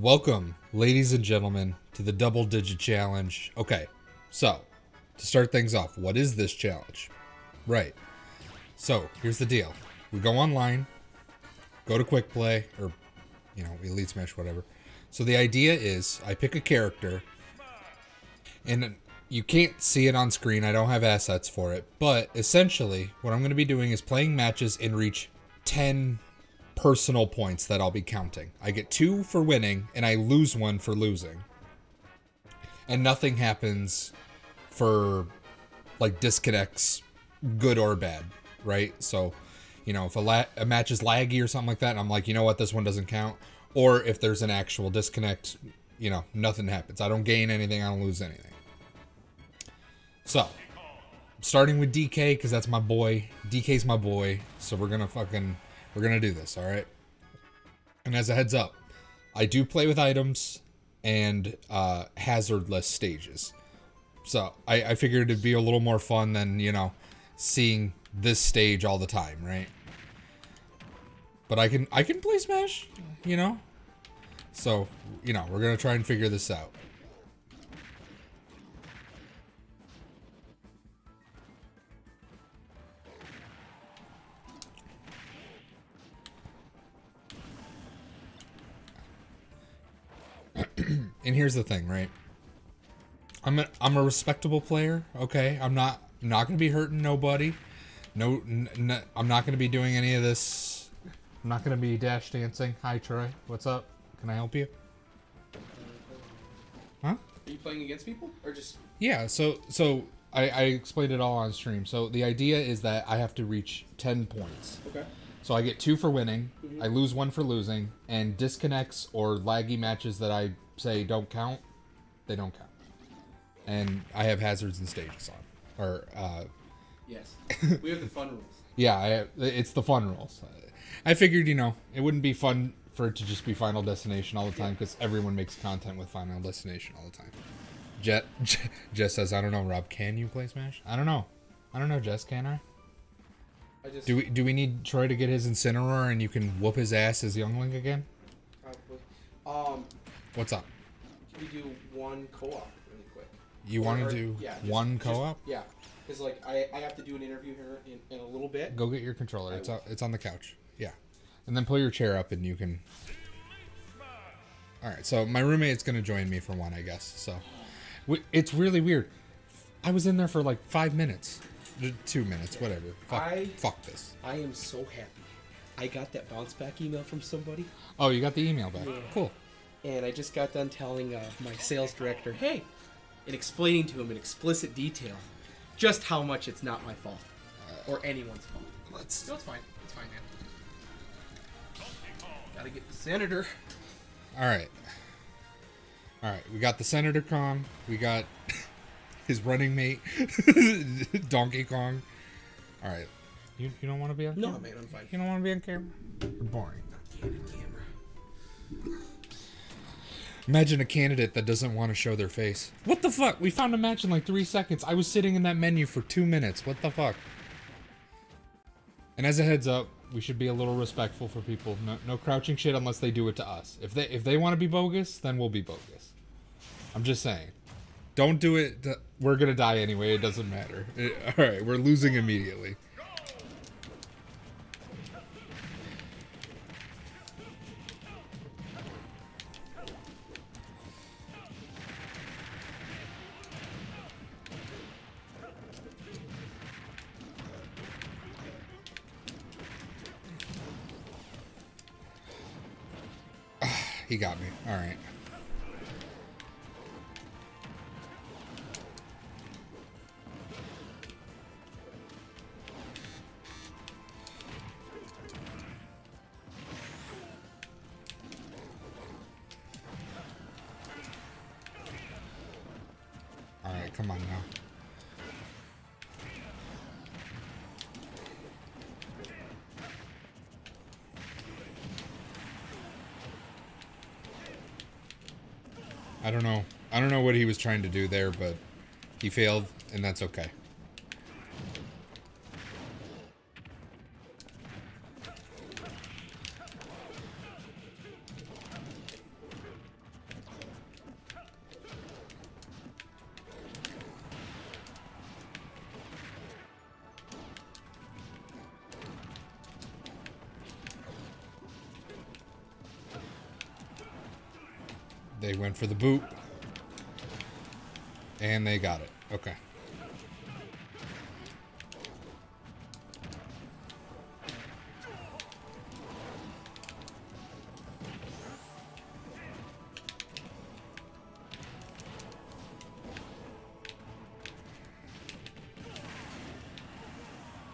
Welcome, ladies and gentlemen, to the double digit challenge. Okay, so to start things off, what is this challenge? Right. So here's the deal we go online, go to Quick Play, or, you know, Elite Smash, whatever. So the idea is I pick a character, and you can't see it on screen. I don't have assets for it. But essentially, what I'm going to be doing is playing matches and reach 10 personal points that I'll be counting. I get two for winning, and I lose one for losing. And nothing happens for like disconnects, good or bad, right? So, you know, if a, a match is laggy or something like that, I'm like, you know what, this one doesn't count. Or if there's an actual disconnect, you know, nothing happens. I don't gain anything, I don't lose anything. So, starting with DK because that's my boy. DK's my boy. So we're gonna fucking we're gonna do this, all right. And as a heads up, I do play with items and uh, hazardless stages. So I, I figured it'd be a little more fun than you know seeing this stage all the time, right? But I can I can play Smash, you know. So you know we're gonna try and figure this out. And here's the thing, right? I'm a, I'm a respectable player, okay? I'm not I'm not gonna be hurting nobody. No, n- n- I'm not gonna be doing any of this. I'm not gonna be dash dancing. Hi, Troy. What's up? Can I help you? Huh? Are you playing against people or just? Yeah. So so I, I explained it all on stream. So the idea is that I have to reach ten points. Okay. So I get two for winning, mm-hmm. I lose one for losing, and disconnects or laggy matches that I say don't count, they don't count. And I have hazards and stages on. Or, uh, Yes. we have the fun rules. yeah, I, it's the fun rules. I figured, you know, it wouldn't be fun for it to just be Final Destination all the time because everyone makes content with Final Destination all the time. Jet, Jess says, I don't know, Rob, can you play Smash? I don't know. I don't know, Jess, can I? I just Do we do we need Troy to get his Incineroar and you can whoop his ass as Young Link again? probably. Um, What's up? can we do one co-op really quick? You want to do yeah, just- one co-op? Yeah, because like I, I have to do an interview here in, in a little bit. Go get your controller. I It's will. it's on the couch. Yeah, and then pull your chair up and you can. All right, so my roommate's gonna join me for one, I guess. So, it's really weird. I was in there for like five minutes, two minutes, whatever. Fuck, I- fuck this. I am so happy. I got that bounce back email from somebody, Oh, you got the email back. Yeah. Cool. And I just got done telling uh, my sales director, hey, and explaining to him in explicit detail just how much it's not my fault or anyone's fault. Let's. No, it's fine. It's fine, man. Gotta get the senator. All right. All right. We got the Senator Kong. We got his running mate, Donkey Kong. All right. You, you don't want to be on No, camera? man, I'm fine. You don't want to be on camera? You're boring. Camera, camera. Imagine a candidate that doesn't want to show their face. What the fuck? We found a match in like three seconds. I was sitting in that menu for two minutes. What the fuck? And as a heads up, we should be a little respectful for people. No, no crouching shit unless they do it to us. If they if they want to be bogus, then we'll be bogus. I'm just saying. Don't do it. To, we're gonna die anyway. It doesn't matter. It- all right, we're losing immediately. He got me. All right. trying to do there, but he failed, and that's okay. They went for the boot. And they got it. Okay.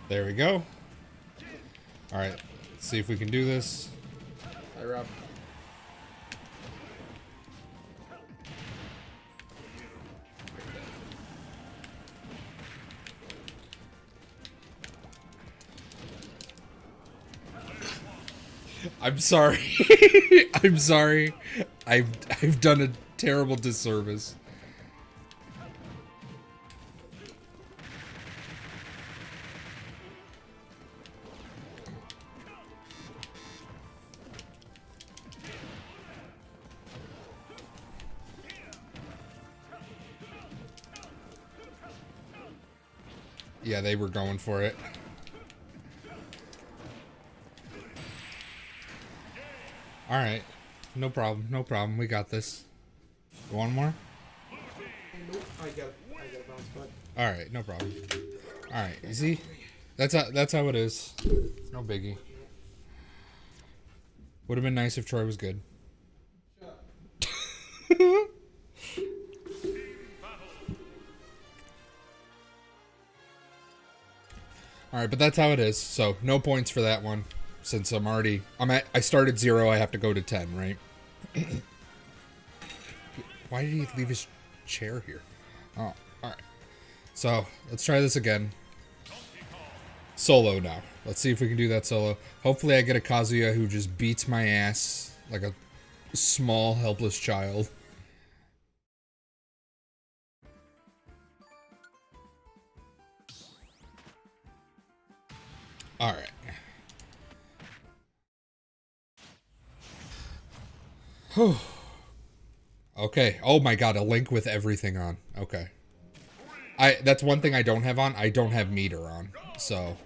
There we go. Alright, let's see if we can do this. Sorry. I'm sorry. I've I've done a terrible disservice. Yeah, they were going for it. All right. No problem. No problem. We got this. One more? All right, no problem. All right, you see? That's how that's how it is. No biggie. Would have been nice if Troy was good. All right, but that's how it is. So no points for that one, since I'm already I'm at I started zero. I have to go to ten, right? Why did he leave his chair here? Oh, all right. So let's try this again. Solo now. Let's see if we can do that solo. Hopefully, I get a Kazuya who just beats my ass like a small, helpless child. Okay. Oh my god, a link with everything on. Okay. I that's one thing I don't have on. I don't have meter on. So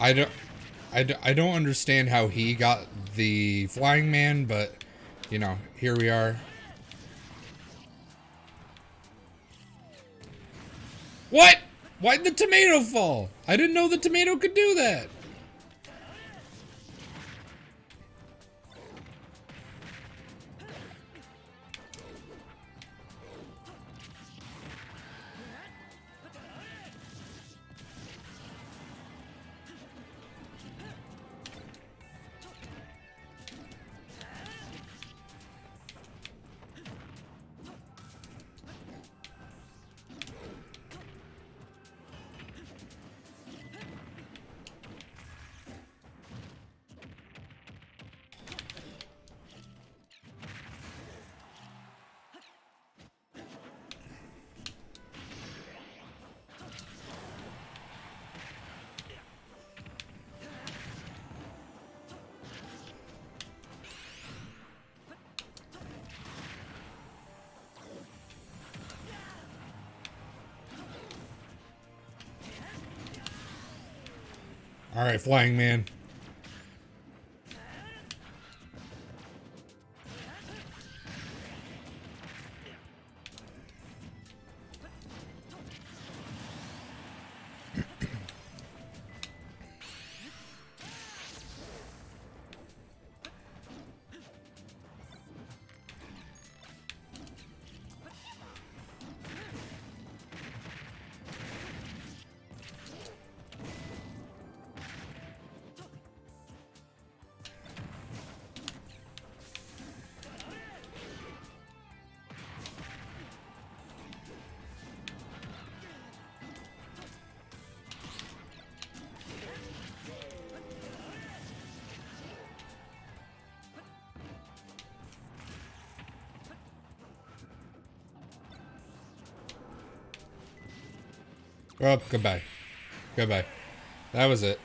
I don't, I, don't- I don't understand how he got the flying man, but you know, here we are. What? Why'd the tomato fall? I didn't know the tomato could do that. Right, flying man. Oh, goodbye. Goodbye. That was it.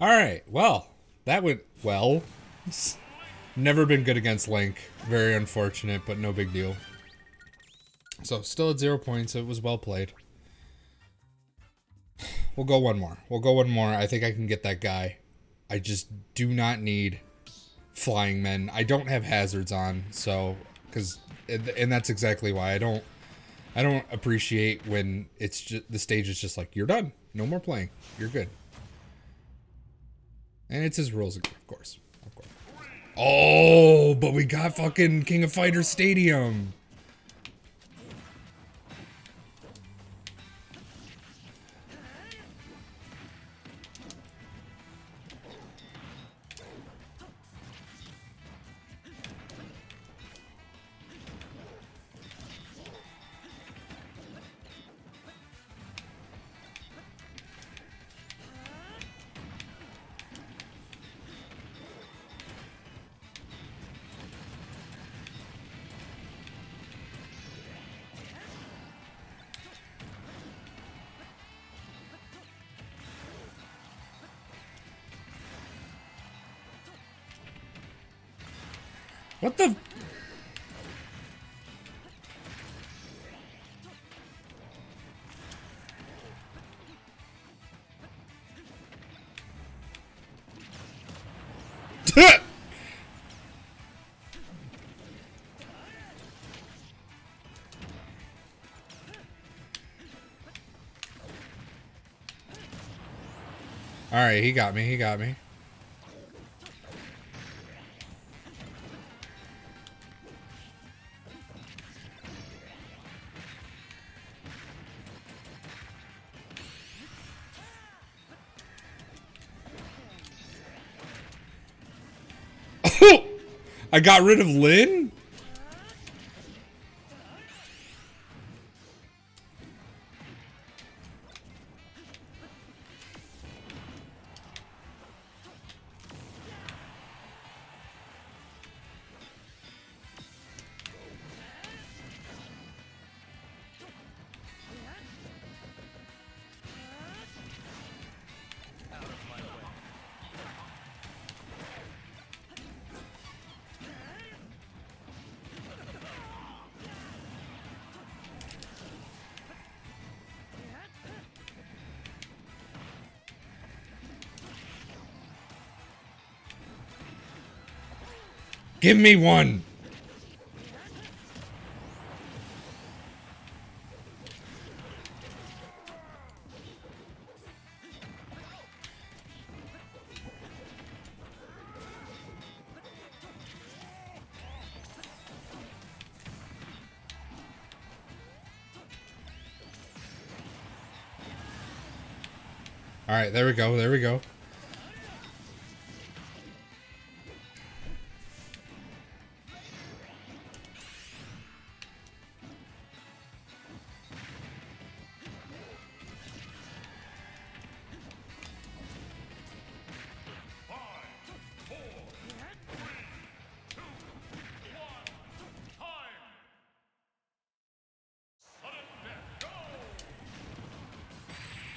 All right. Well, that went well. Never been good against Link. Very unfortunate, but no big deal. So, still at zero points. It was well played. We'll go one more. We'll go one more. I think I can get that guy. I just do not need flying men. I don't have hazards on, so because and that's exactly why I don't I don't appreciate when it's just the stage is just like you're done, no more playing, you're good. And it's his rules, of course, of course. Oh, but we got fucking King of Fighters Stadium. All right, he got me. He got me. I got rid of Lyn? Give me one. All right, there we go. There we go.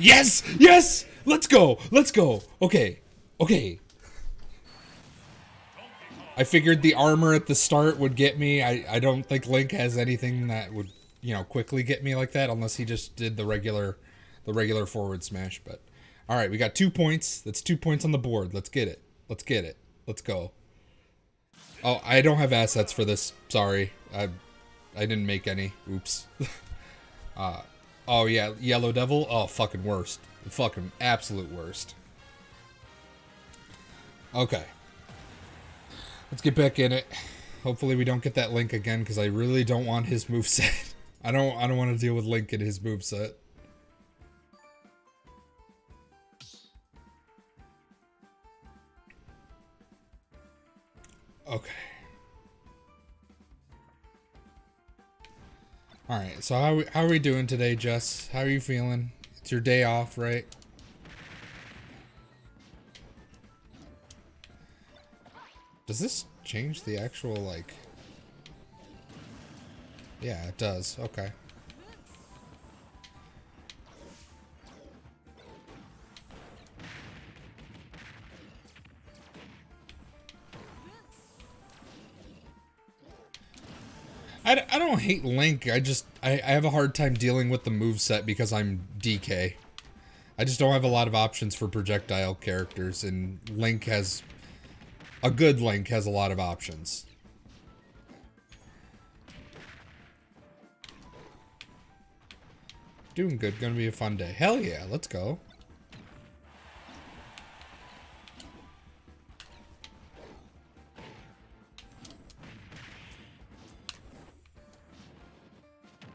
Yes! Yes! Let's go! Let's go! Okay. Okay. I figured the armor at the start would get me. I, I don't think Link has anything that would, you know, quickly get me like that unless he just did the regular the regular forward smash, but all right, we got 2 points. That's 2 points on the board. Let's get it. Let's get it. Let's go. Oh, I don't have assets for this. Sorry. I I didn't make any. Oops. uh Oh yeah, Yellow Devil. Oh, fucking worst. Fucking absolute worst. Okay. Let's get back in it. Hopefully we don't get that Link again because I really don't want his move set. I don't I don't want to deal with Link and his move set. So how how are we doing today, Jess? How are you feeling? It's your day off, right? Does this change the actual like Yeah, it does. Okay. Don't hate Link. I just I, I have a hard time dealing with the move set because I'm DK. I just don't have a lot of options for projectile characters, and Link has a good Link has a lot of options. Doing good. Gonna be a fun day. Hell yeah, let's go.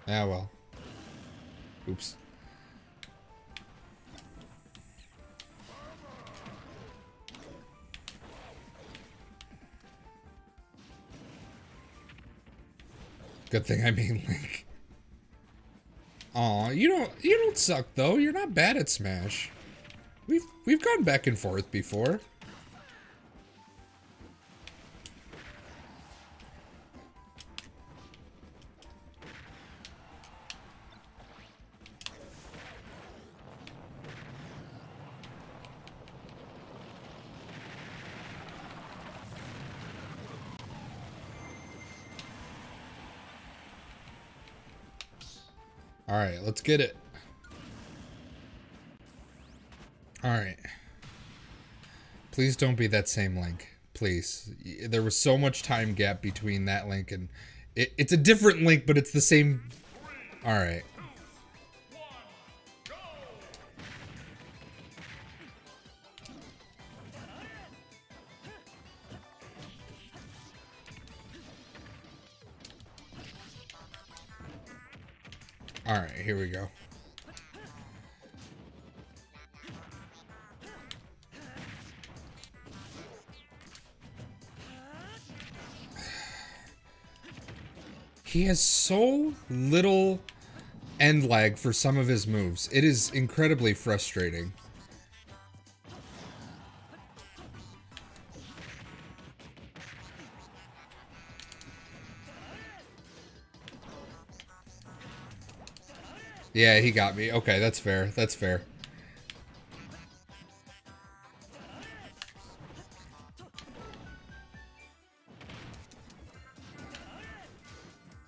Ah, well. Oops. Good thing I mean Link. Aw, you don't you don't suck though. You're not bad at Smash. We've we've gone back and forth before. Alright, let's get it. Alright. Please don't be that same link. Please. There was so much time gap between that link and... It, it's a different link, but it's the same... Alright. Alright, He has so little end lag for some of his moves. It is incredibly frustrating. Yeah, he got me. Okay, that's fair. That's fair.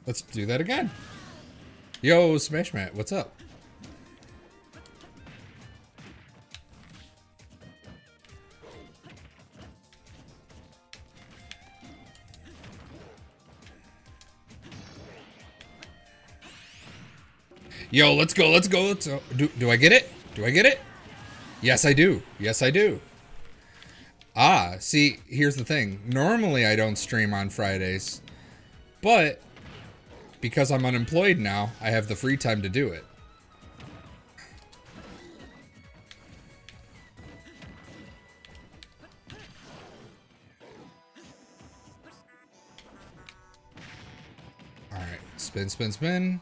Let's do that again. Yo, Smash Matt, what's up? Yo, let's go, let's go, let's go. Do, do I get it? Do I get it? Yes, I do. Yes, I do. Ah, see, here's the thing. Normally, I don't stream on Fridays. But, because I'm unemployed now, I have the free time to do it. Alright, spin, spin, spin.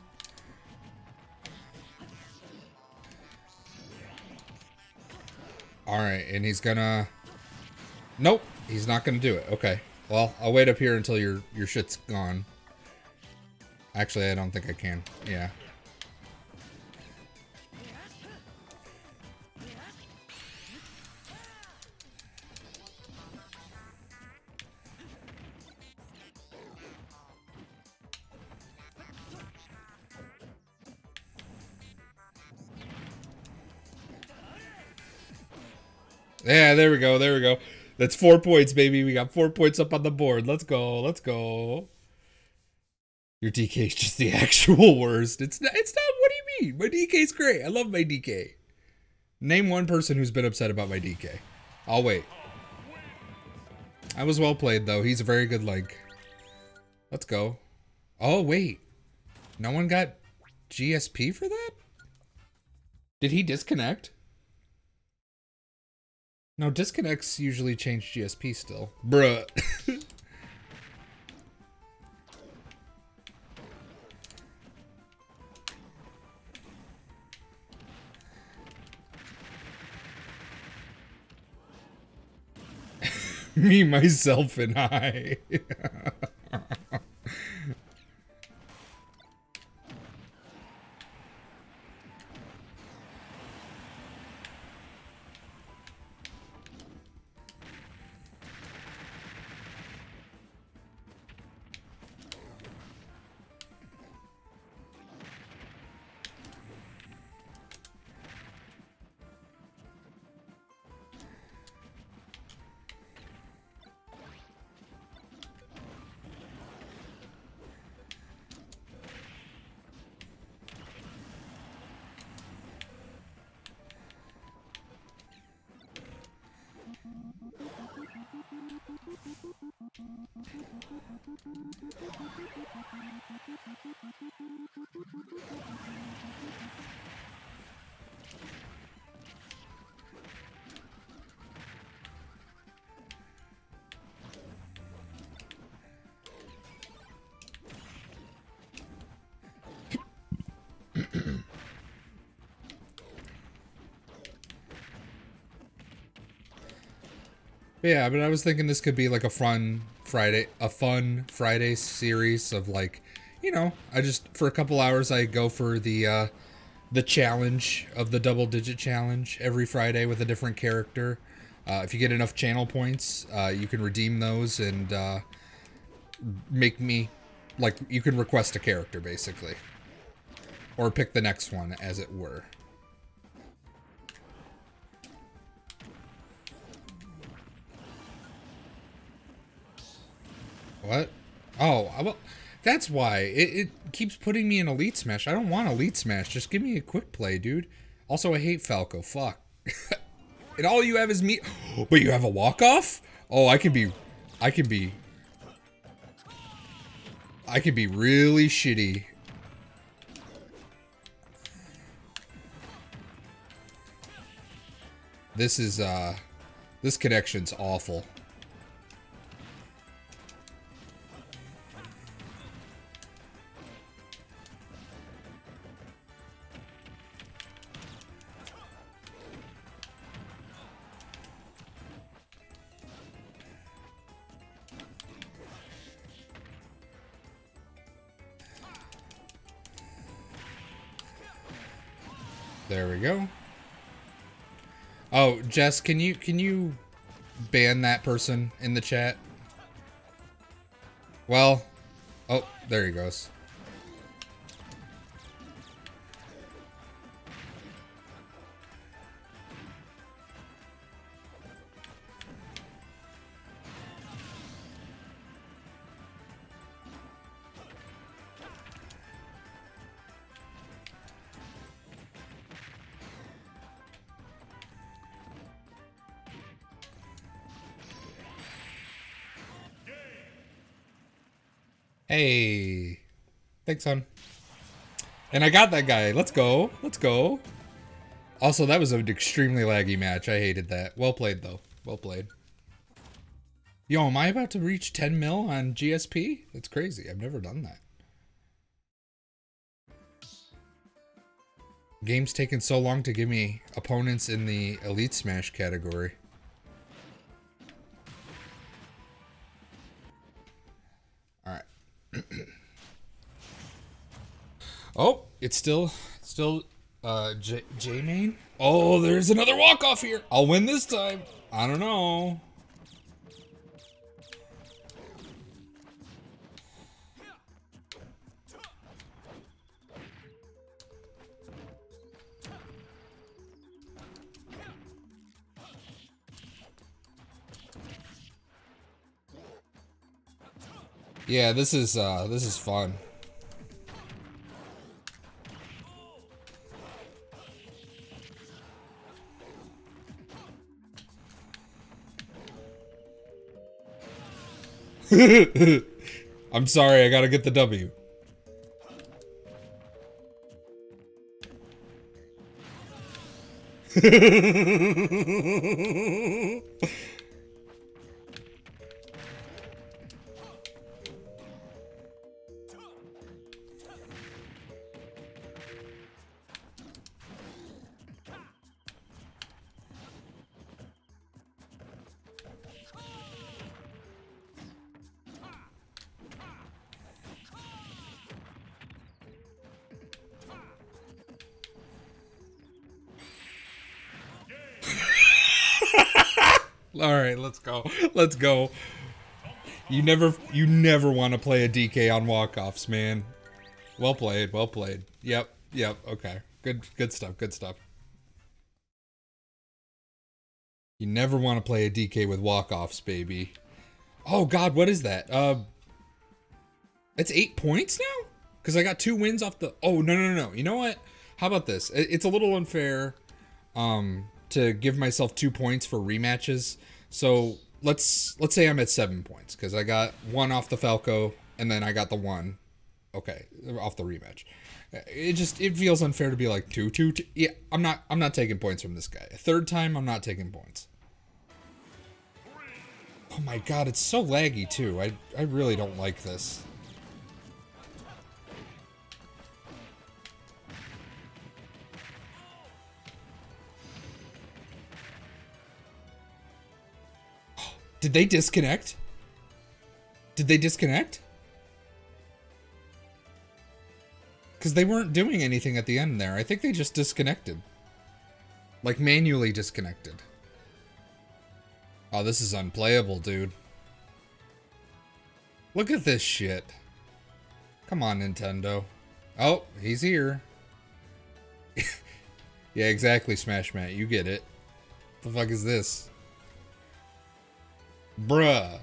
Alright, and he's gonna... Nope, he's not gonna do it. Okay. Well, I'll wait up here until your, your shit's gone. Actually, I don't think I can. Yeah. Yeah, there we go. There we go. That's four points, baby. We got four points up on the board. Let's go. Let's go. Your DK is just the actual worst. It's not. It's not. What do you mean? My DK is great. I love my DK. Name one person who's been upset about my DK. I'll wait. I was well played though. He's a very good Link. Let's go. Oh wait, no one got GSP for that. Did he disconnect? No, disconnects usually change GSP still. Bruh. Me, myself, and I. Yeah, but I was thinking this could be like a fun Friday, a fun Friday series of like, you know, I just for a couple hours I go for the uh the challenge of the double digit challenge every Friday with a different character. Uh, if you get enough channel points, uh, you can redeem those and uh, make me like you can request a character basically, or pick the next one as it were. That's why. It, it keeps putting me in Elite Smash. I don't want Elite Smash. Just give me a quick play, dude. Also, I hate Falco. Fuck. and all you have is me. But you have a walk-off? Oh, I can be... I can be... I can be really shitty. This is, uh... This connection's awful. Jess, can you can you ban that person in the chat? Well, oh, there he goes. Thanks, son. And I got that guy. Let's go. Let's go. Also, that was an extremely laggy match. I hated that. Well played, though. Well played. Yo, am I about to reach 10 mil on GSP? That's crazy. I've never done that. Game's taken so long to give me opponents in the Elite Smash category. Oh, it's still, still, uh, J, J main. Oh, there's another walk off here. I'll win this time. I don't know. Yeah, this is uh this is fun. I'm sorry, I gotta get the W. Let's go. You never you never want to play a DK on walk-offs, man. Well played. Well played. Yep. Yep. Okay. Good good stuff. Good stuff. You never want to play a DK with walk-offs, baby. Oh god, what is that? Uh It's 8 points now? Cuz I got two wins off the Oh, no no no no. You know what? How about this? It's a little unfair um to give myself two points for rematches. So let's let's say I'm at seven points because I got one off the Falco and then I got the one. Okay, off the rematch. It just it feels unfair to be like two, two, two. Yeah, I'm not I'm not taking points from this guy. Third time, I'm not taking points. Oh my god, it's so laggy too. I I really don't like this. Did they disconnect? Did they disconnect? Because they weren't doing anything at the end there. I think they just disconnected. Like, manually disconnected. Oh, this is unplayable, dude. Look at this shit. Come on, Nintendo. Oh, he's here. yeah, exactly, Smash Matt. You get it. What the fuck is this? Bruh.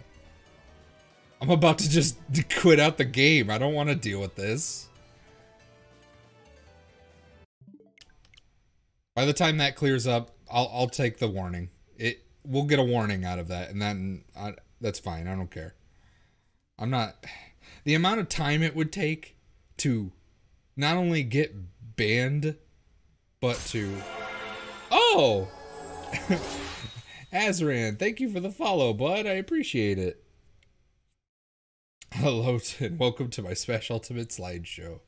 I'm about to just quit out the game. I don't want to deal with this. By the time that clears up, I'll I'll take the warning. It we'll get a warning out of that, and then I, that's fine. I don't care. I'm not. The amount of time it would take to not only get banned, but to. Oh! Azran, thank you for the follow, bud. I appreciate it. Hello, and welcome to my Smash Ultimate slideshow.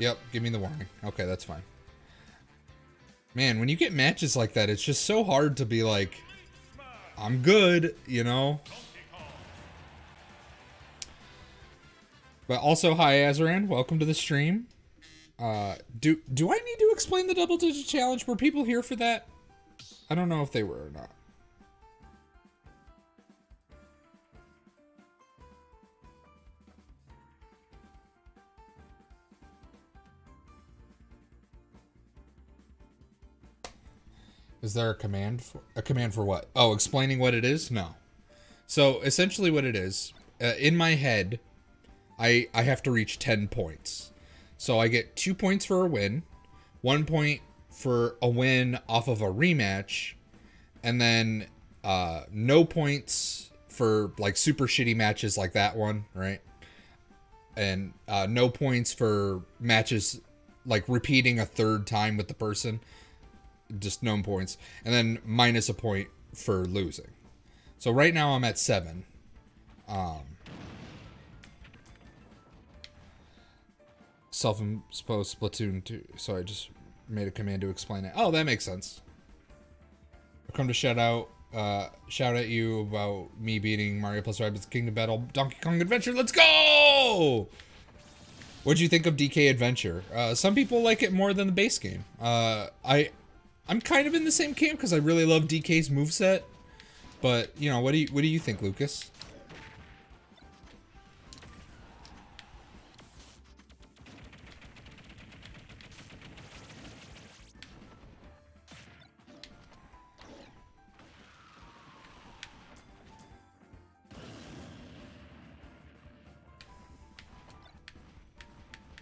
Yep, give me the warning. Okay, that's fine. Man, when you get matches like that, it's just so hard to be like, I'm good, you know? But also, hi Azran, welcome to the stream. Uh, do do I need to explain the double digit challenge? Were people here for that? I don't know if they were or not. Is there a command for a command for what? Oh, explaining what it is? No. So essentially, what it is uh, in my head, I I have to reach ten points. So I get two points for a win, one point for a win off of a rematch, and then uh, no points for like super shitty matches like that one, right? And uh, no points for matches like repeating a third time with the person just no points, and then minus a point for losing. So right now I'm at seven. Um, self-imposed Splatoon 2. So I just made a command to explain it. Oh, that makes sense. I come to shout out, uh, shout at you about me beating Mario plus Rabbids Kingdom Battle Donkey Kong Adventure. Let's go! What'd you think of DK Adventure? Uh, some people like it more than the base game. Uh, I I'm kind of in the same camp because I really love DK's moveset. But, you know, what do you what do you think, Lucas?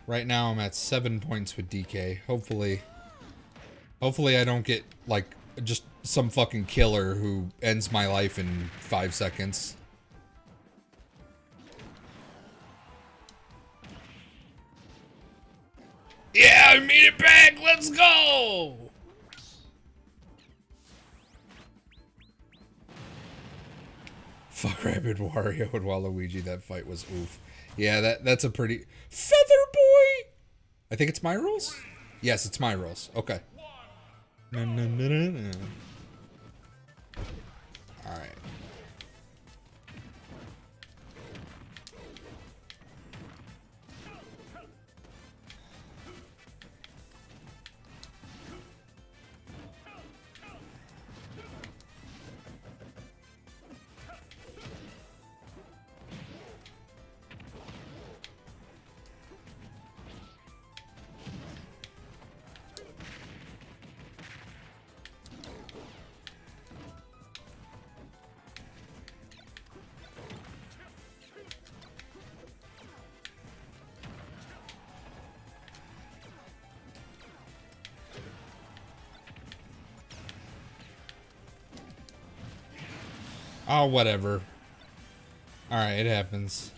Right now I'm at seven points with DK. Hopefully Hopefully I don't get, like, just some fucking killer who ends my life in five seconds. Yeah, I made it back! Let's go! Fuck Rabbid Wario and Waluigi, that fight was oof. Yeah, that that's a pretty... Feather Boy! I think it's my rules? Yes, it's my rules. Okay. No, no, Oh, whatever. Alright, it happens.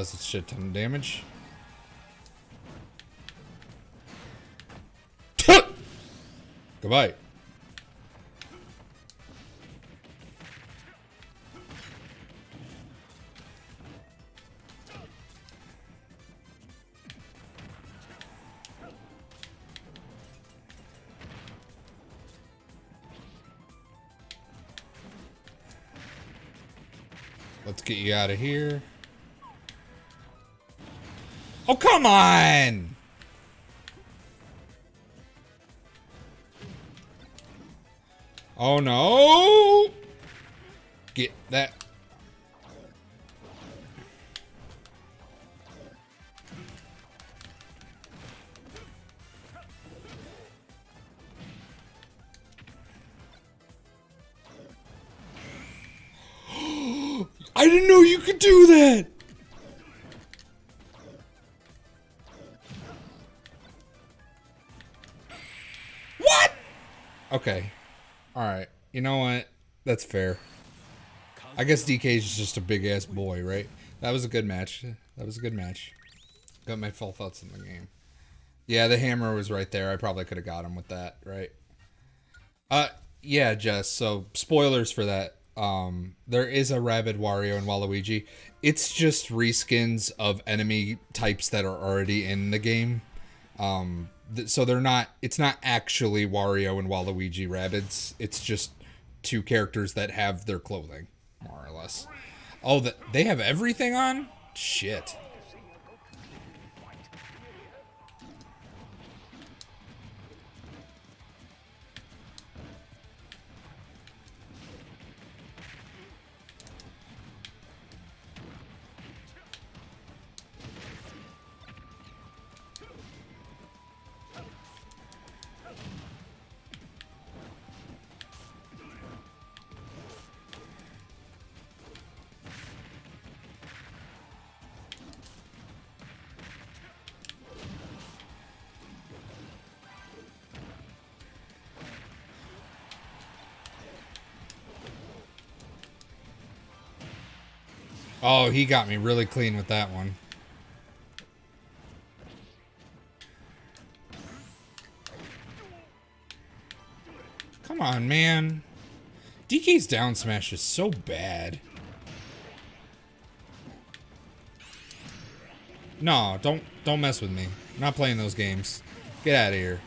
Does a shit ton of damage. Goodbye. Let's get you out of here. Oh, come on! Oh, no! Get that. That's fair. I guess DK is just a big ass boy, right? That was a good match. That was a good match. Got my full thoughts in the game. Yeah, the hammer was right there. I probably could have got him with that, right? Uh, yeah, Jess. So spoilers for that. Um, there is a Rabbid Wario and Waluigi. It's just reskins of enemy types that are already in the game. Um, th- so they're not. It's not actually Wario and Waluigi rabbits. It's just two characters that have their clothing, more or less. Oh, that they have everything on. Shit. Oh, he got me really clean with that one. Come on, man. DK's down smash is so bad. No, don't don't mess with me. I'm not playing those games. Get out of here.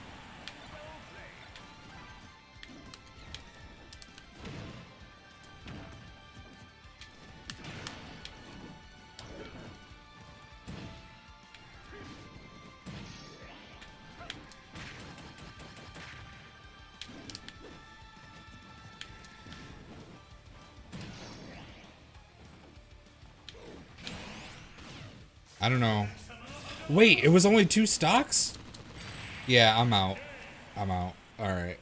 It was only two stocks? Yeah, I'm out. I'm out. Alright.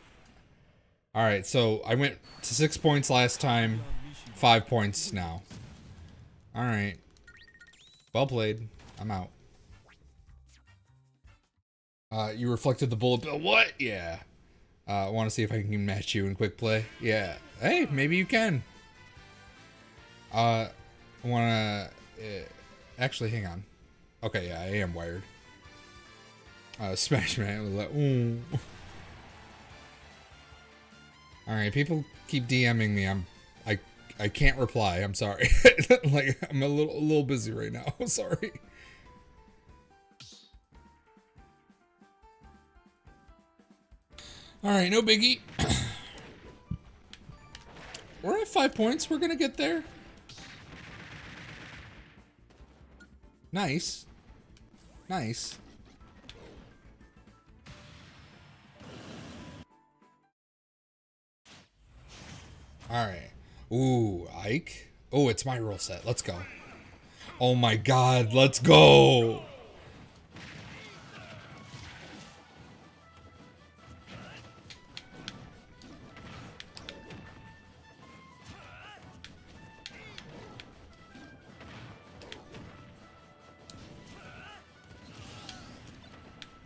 Alright, so I went to six points last time. Five points now. Alright. Well played. I'm out. Uh, you reflected the bullet bill. What? Yeah. Uh, I want to see if I can match you in quick play. Yeah. Hey, maybe you can. Uh, I want to... Uh, actually, hang on. Okay, yeah, I am wired. Uh, Smash Man was like, ooh. Alright, people keep DMing me. I'm, I, I can't reply. I'm sorry. like, I'm a little, a little busy right now. I'm sorry. Alright, no biggie. We're at five points. We're gonna get there. Nice. Nice. Alright. Ooh, Ike. Oh, it's my rule set. Let's go. Oh my god, let's go!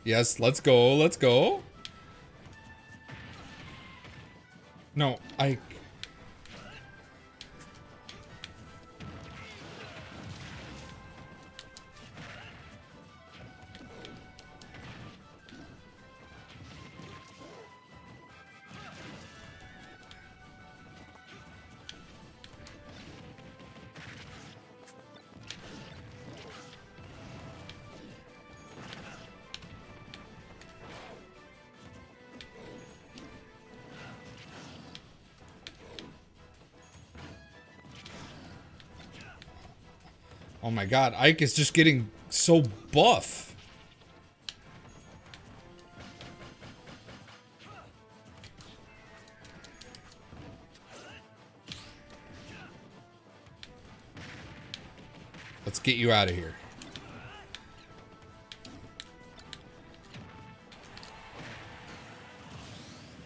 Yes, let's go, let's go. No, I... my god, Ike is just getting so buff. Let's get you out of here.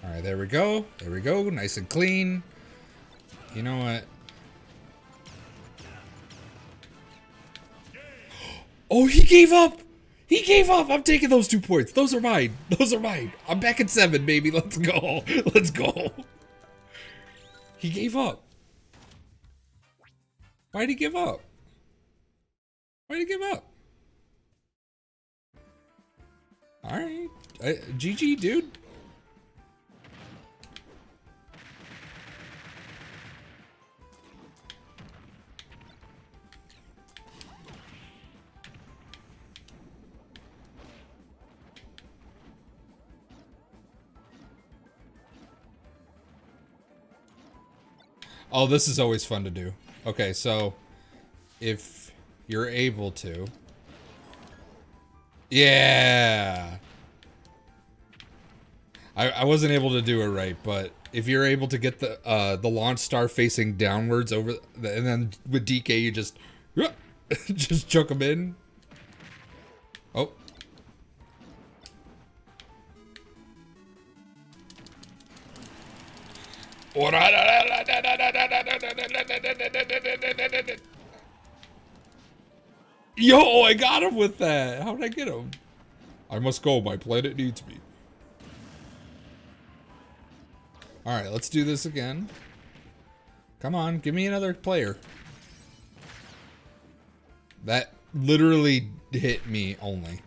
Alright, there we go. There we go. Nice and clean. You know what? Oh, he gave up. He gave up. I'm taking those two points. Those are mine. Those are mine. I'm back at seven, baby. Let's go. Let's go. He gave up. Why'd he give up? Why'd he give up? Alright. GG, dude. Oh, this is always fun to do. Okay, so if you're able to. Yeah. I, I wasn't able to do it right, but if you're able to get the uh, the launch star facing downwards over, the, and then with DK you just just chuck them in. Oh, Yo, I got him with that. How did I get him? I must go. My planet needs me. Alright, let's do this again. Come on, give me another player. That literally hit me only.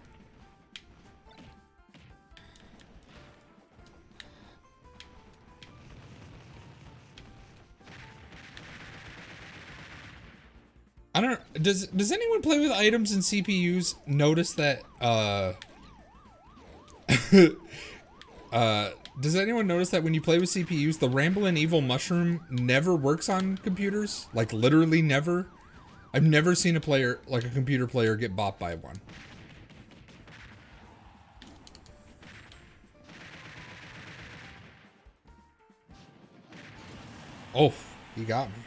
I don't does does anyone play with items and CPUs notice that uh uh does anyone notice that when you play with CPUs the Ramblin' Evil Mushroom never works on computers? Like literally never? I've never seen a player like a computer player get bopped by one. Oh, he got me.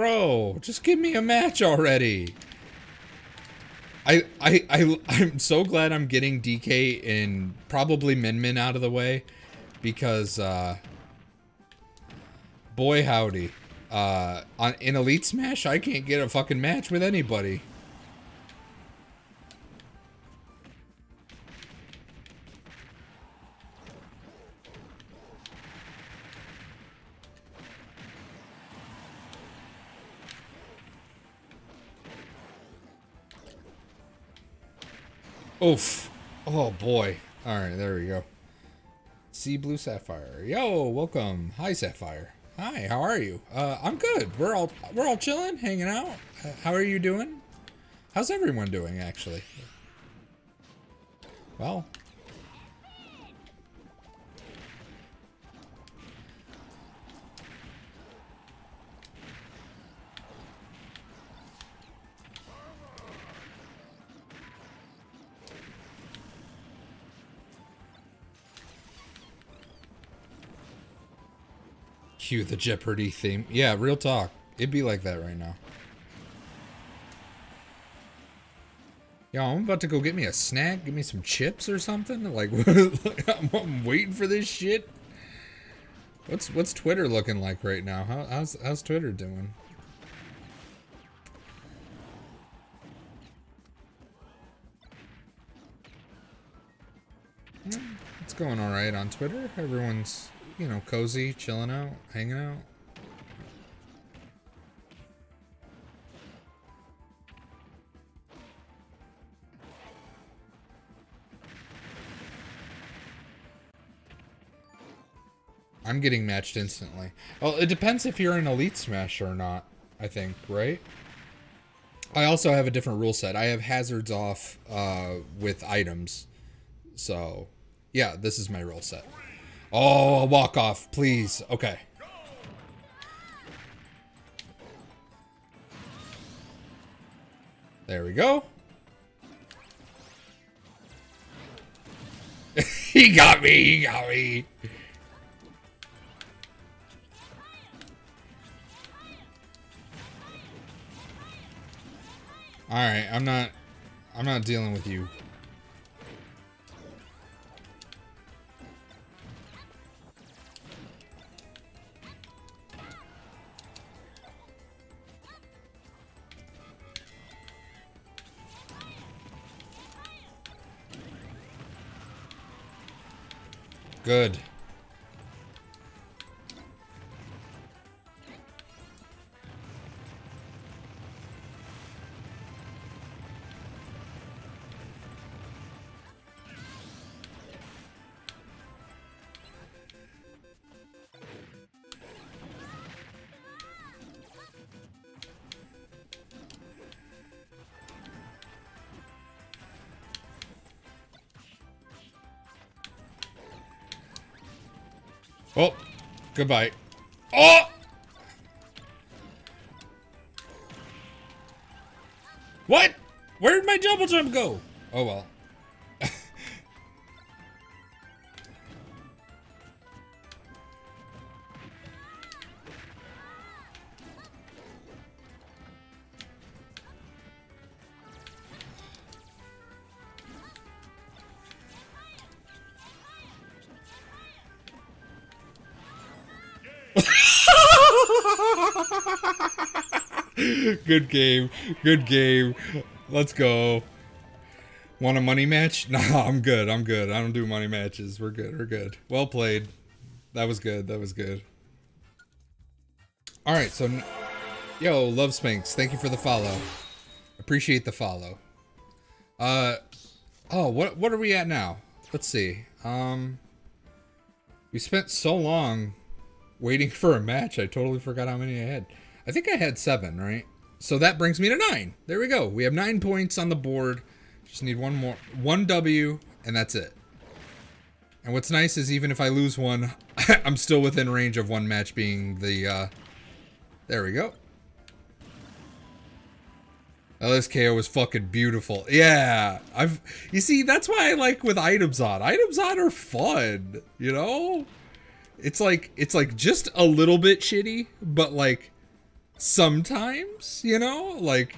Bro, just give me a match already. I, I, I, I'm so glad I'm getting DK and probably Min Min out of the way because, uh, boy howdy, uh, on, in Elite Smash, I can't get a fucking match with anybody. Oof. Oh boy. Alright, there we go. Sea Blue Sapphire. Yo, welcome. Hi Sapphire. Hi, how are you? Uh, I'm good. We're all we're all chilling, hanging out. Uh, how are you doing? How's everyone doing actually? Well. Cue the Jeopardy theme. Yeah, real talk. It'd be like that right now. Yo, I'm about to go get me a snack, give me some chips or something. Like, I'm, waiting for this shit. What's what's Twitter looking like right now? How, how's how's Twitter doing? Hmm, it's going all right on Twitter. Everyone's you know cozy, chilling out, hanging out. I'm getting matched instantly. Well, it depends if you're an Elite Smash or not, I think, right? I also have a different rule set. I have hazards off uh, with items. So, yeah, this is my rule set. Oh, walk off, please. Okay. There we go. he got me, he got me. Alright, I'm not... I'm not dealing with you. Good. Oh, goodbye. Oh! What? Where did my double jump go? Oh well. Good game. Good game. Let's go. Want a money match? Nah, I'm good. I'm good. I don't do money matches. We're good. We're good. Well played. That was good. That was good. All right. So, yo, love Spinks. Thank you for the follow. Appreciate the follow. Uh, oh, what what are we at now? Let's see. Um, we spent so long waiting for a match. I totally forgot how many I had. I think I had seven, right? So that brings me to nine. There we go. We have nine points on the board. Just need one more, one W, and that's it. And what's nice is even if I lose one, I'm still within range of one match being the, uh, there we go. LSKO was fucking beautiful. Yeah, I've, you see, that's why I like with items on. Items on are fun, you know? It's like, it's like just a little bit shitty, but like, sometimes, you know, like,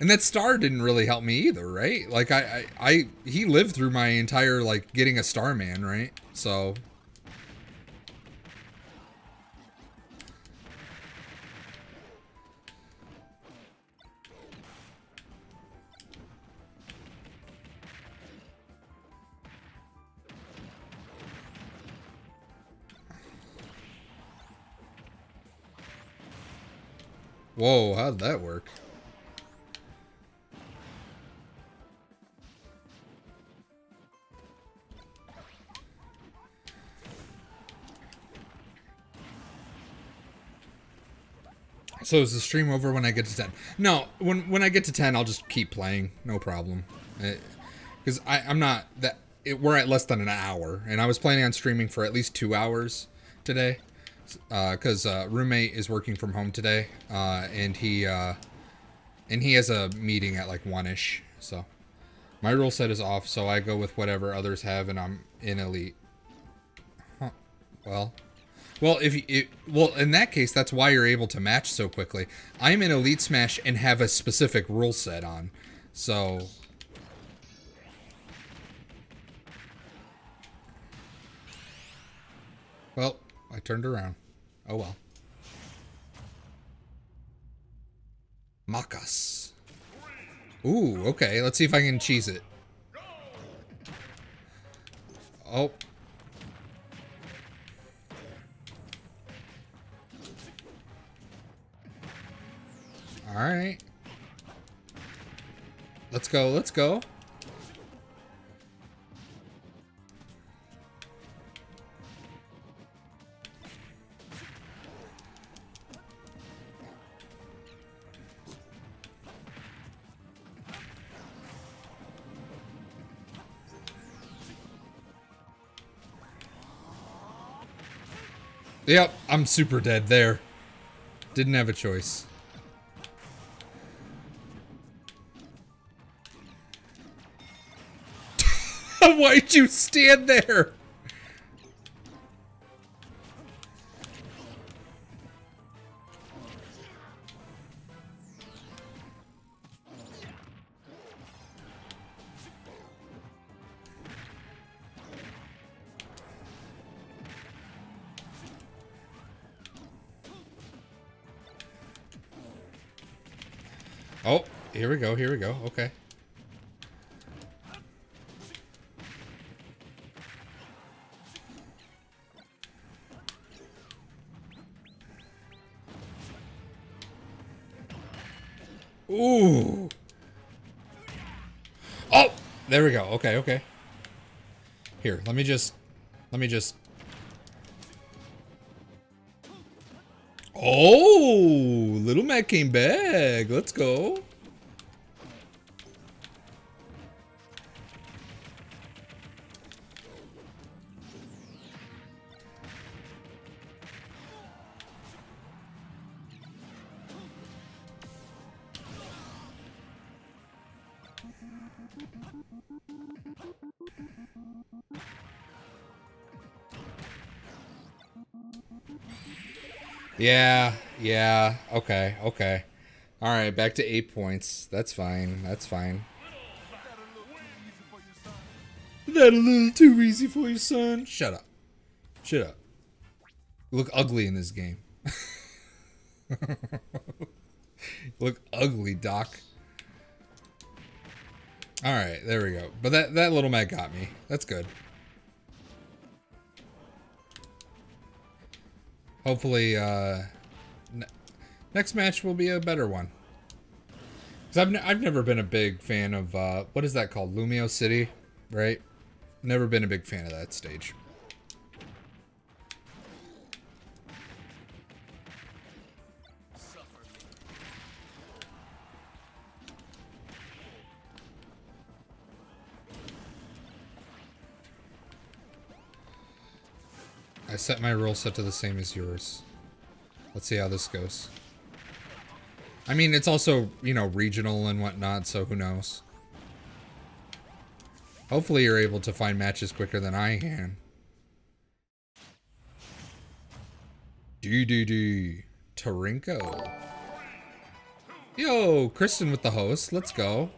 and that star didn't really help me either, right? Like, I, I, I he lived through my entire like getting a Starman, right? So. Whoa, how'd that work? So is the stream over when I get to 10? No, when when I get to 10, I'll just keep playing. No problem. Because I'm not... that. It, we're at less than an hour, and I was planning on streaming for at least two hours today because uh, uh, roommate is working from home today, uh, and he uh, and he has a meeting at like one ish. So my rule set is off, so I go with whatever others have, and I'm in elite. Huh. Well, Well, if you, it, well, in that case, that's why you're able to match so quickly. I'm in Elite Smash and have a specific rule set on, so. I turned around. Oh well. Makas. Ooh, okay. Let's see if I can cheese it. Oh. Alright. Let's go, let's go. Yep, I'm super dead there. Didn't have a choice. Why'd you stand there? Here we go, here we go. Okay. Ooh. Oh, there we go. Okay, okay. Here, let me just, let me just. Oh, little Mac came back. Let's go. Yeah, yeah, okay, okay. Alright, back to eight points. That's fine, that's fine. That a little too easy for you, son? Shut up. Shut up. You look ugly in this game. look ugly, Doc. Alright, there we go. But that, that little Mac got me. That's good. Hopefully, uh, ne next match will be a better one. Because I've, I've never been a big fan of, uh, what is that called? Lumio City, right? Never been a big fan of that stage. Set my rule set to the same as yours. Let's see how this goes. I mean, it's also, you know, regional and whatnot, so who knows. Hopefully you're able to find matches quicker than I can. DDD. Tarinko. Yo, Kristen with the host. Let's go.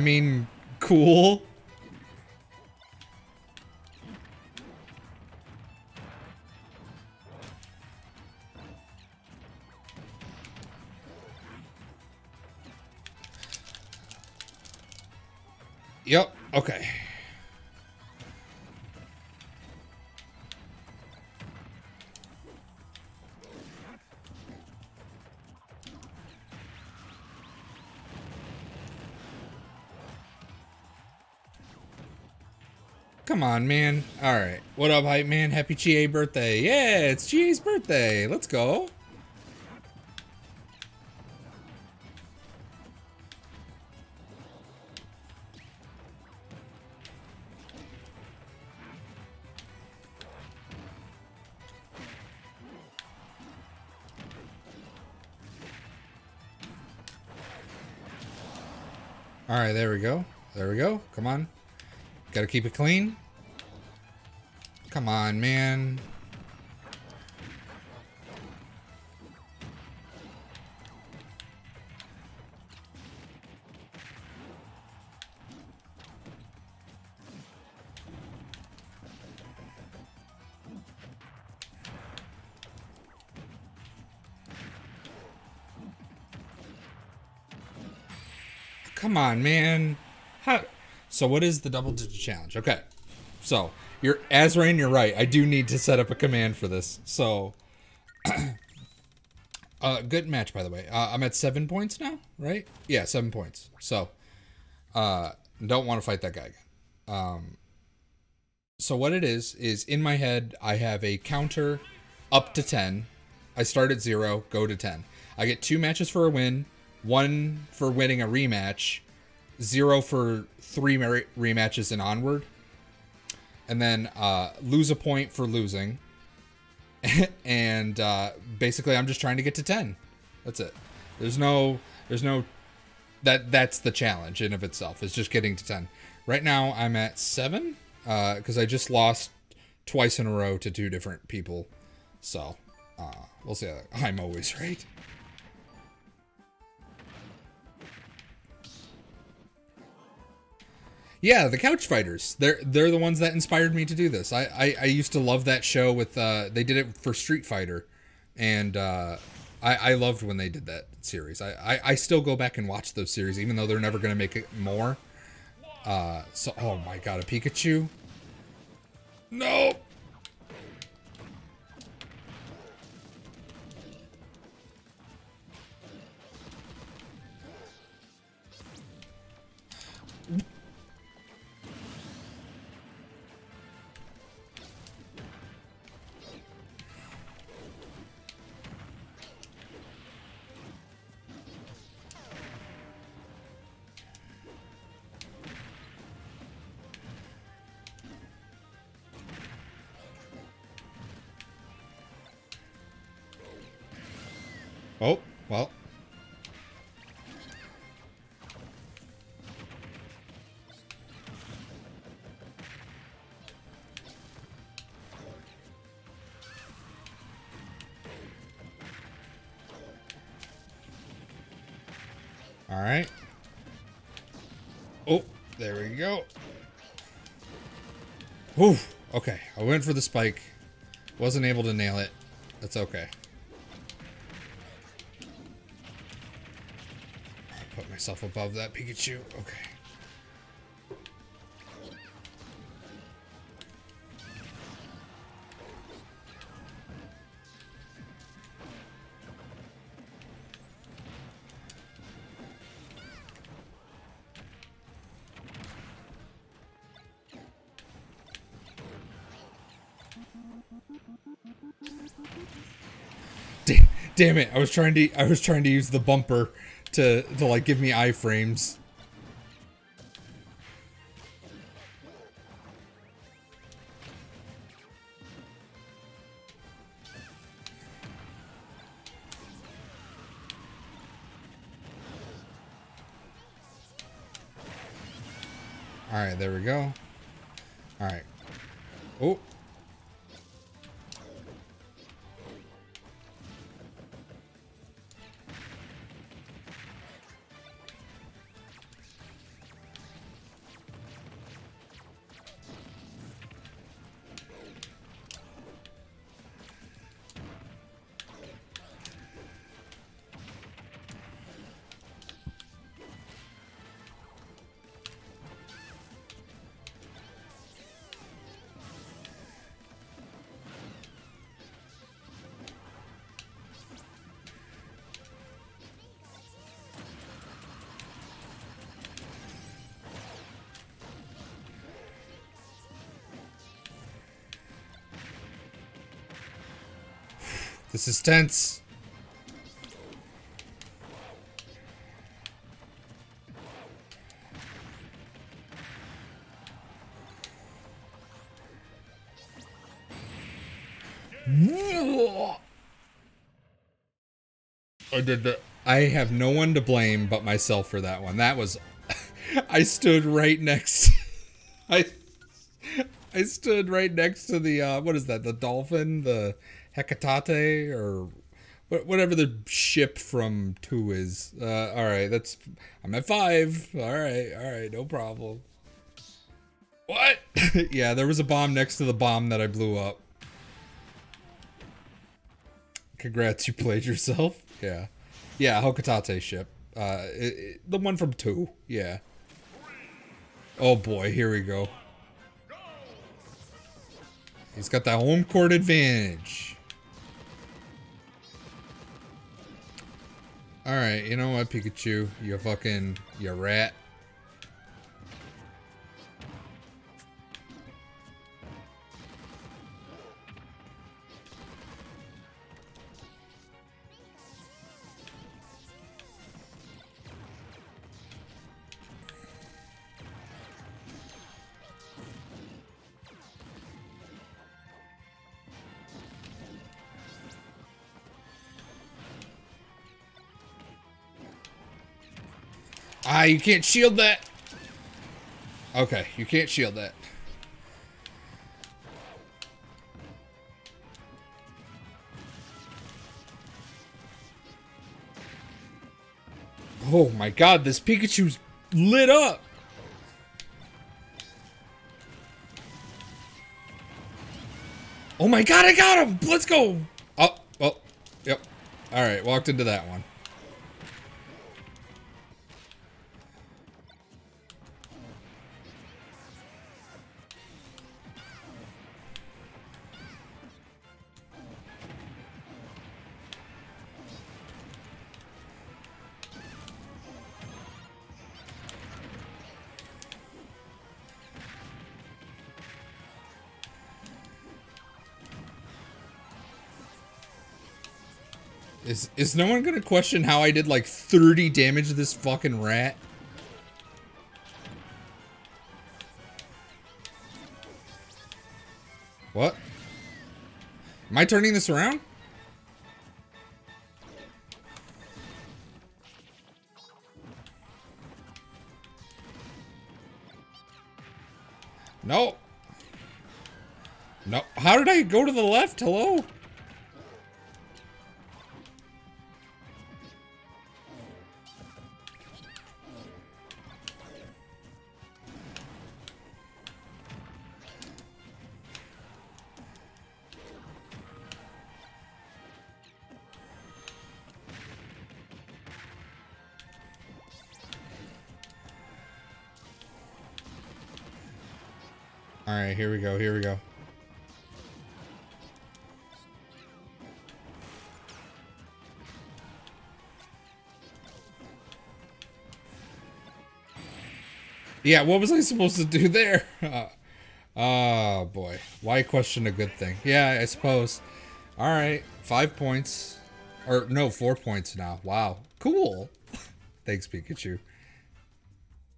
I mean, cool. on, man. All right. What up, hype man? Happy GA birthday. Yeah, it's GA's birthday. Let's go. All right, there we go. There we go. Come on. Got to keep it clean. Come on, man. Come on, man. How? So what is the double digit challenge? Okay. So you're Azrain, you're right. I do need to set up a command for this. So uh good match by the way. Uh, I'm at seven points now, right? Yeah, seven points. So uh don't want to fight that guy again. Um so what it is is in my head I have a counter up to ten. I start at zero, go to ten. I get two matches for a win, one for winning a rematch, zero for three rematches and onward, and then uh, lose a point for losing. and uh, basically, I'm just trying to get to ten. That's it. There's no, there's no, that that's the challenge in of itself. Is just getting to ten. Right now, I'm at seven because I just lost twice in a row to two different people. So uh, we'll see. I'm always right. Yeah, the Couch Fighters. They're they're the ones that inspired me to do this. I I, I used to love that show with uh they did it for Street Fighter, and uh, I I loved when they did that series. I I, I still go back and watch those series even though they're never gonna make it more. Uh, so oh my god, a Pikachu. No. Oh, well. All right. Oh, there we go. Whew. Okay, I went for the spike. Wasn't able to nail it. That's okay. Myself above that Pikachu. Okay. Damn it! I was trying to I was trying to use the bumper to to like give me iframes. This is tense. I did the. I have no one to blame but myself for that one. That was, I stood right next. I I stood right next to the uh, what is that? The dolphin, the Hecate, or whatever the ship from two is. Uh, all right, that's. I'm at five. All right, all right, no problem. What? yeah, there was a bomb next to the bomb that I blew up. Congrats, you played yourself. Yeah, yeah, Hokatate ship. Uh, it, it- the one from two. Yeah. Oh boy, here we go. He's got that home court advantage. Alright, you know what, Pikachu? You fucking... You rat. You can't shield that. Okay, you can't shield that. Oh my god, this Pikachu's lit up. Oh my god, I got him! Let's go! Oh, well, yep. Alright, walked into that one. Is is no one gonna question how I did like 30 damage to this fucking rat? What? Am I turning this around? No. No. How did I go to the left? Hello? Yeah, what was I supposed to do there? Oh boy, why question a good thing? Yeah, I suppose. All right, five points, or no, four points now. Wow, cool. Thanks, Pikachu.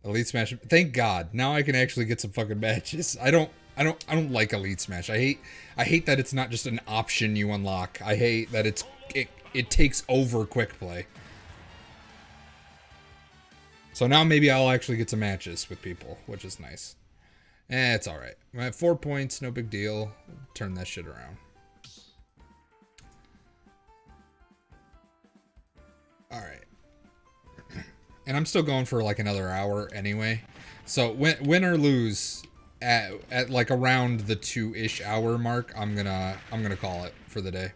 Elite Smash. Thank God. Now I can actually get some fucking matches. I don't. I don't. I don't like Elite Smash. I hate. I hate that it's not just an option you unlock. I hate that it's. It, it takes over quick play. So now maybe I'll actually get some matches with people, which is nice. Eh, it's all right. I have four points. No big deal. Turn that shit around. All right and I'm still going for like another hour anyway. So win, win or lose at at like around the two ish hour mark, I'm gonna I'm gonna call it for the day.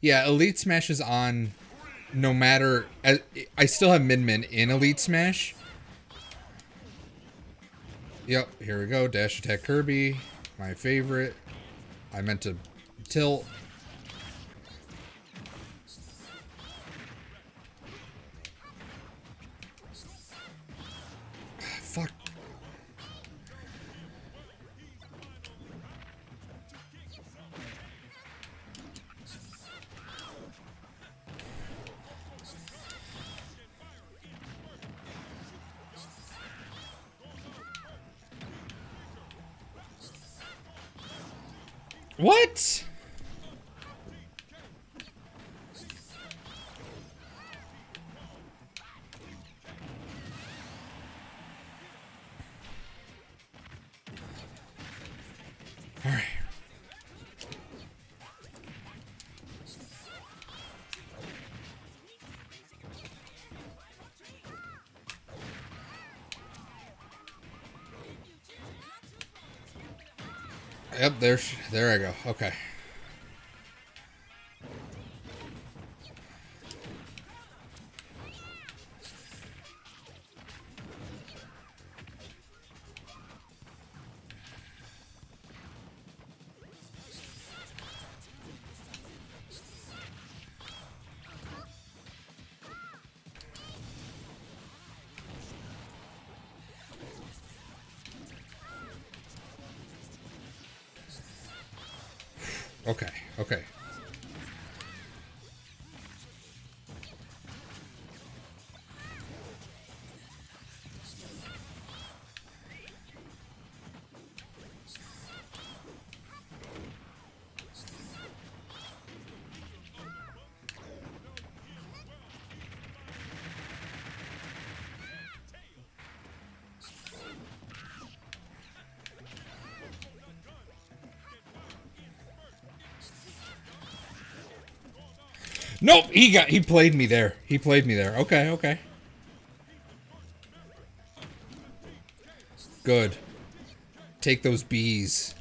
Yeah, Elite Smash is on no matter. I, still have Min Min in Elite Smash. Yep, here we go. Dash attack Kirby. My favorite. I meant to tilt. What? There, there I go. Okay. Okay, Nope, he got he played me there. He played me there. Okay, okay. Good. Take those bees.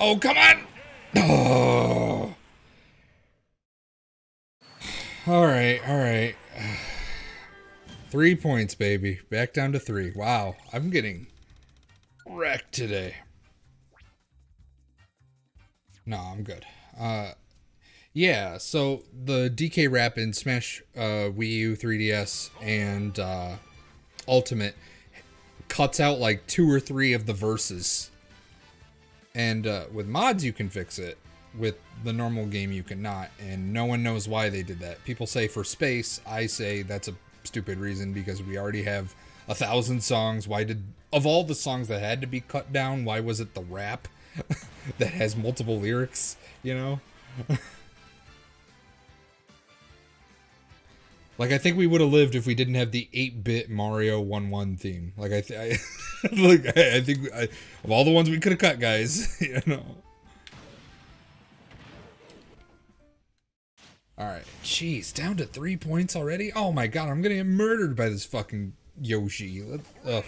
Oh, come on! Oh. All right, all right. Three points, baby. Back down to three. Wow, I'm getting wrecked today. No, I'm good. Uh, yeah, so the DK rap in Smash uh, Wii U, 3DS, and uh, Ultimate cuts out like two or three of the verses. And uh, with mods, you can fix it. With the normal game, you cannot. And no one knows why they did that. People say for space. I say that's a stupid reason because we already have a thousand songs. Why did, of all the songs that had to be cut down, why was it the rap that has multiple lyrics? You know? Like I think we would have lived if we didn't have the 8-bit Mario 1-1 theme. Like I, th- I like I, I think I, of all the ones we could have cut, guys, you know. All right, jeez, down to three points already. Oh my god, I'm gonna get murdered by this fucking Yoshi. Let, ugh.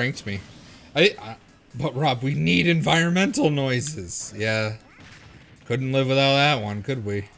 Pranked me. I, I But Rob, we need environmental noises. Yeah. Couldn't live without that one, could we?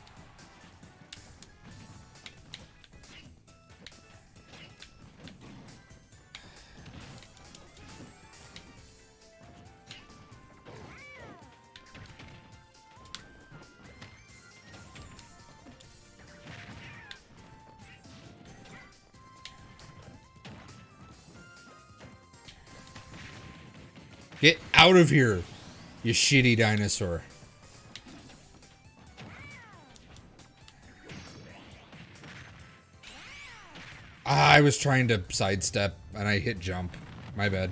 Out of here, you shitty dinosaur. I was trying to sidestep and I hit jump. My bad.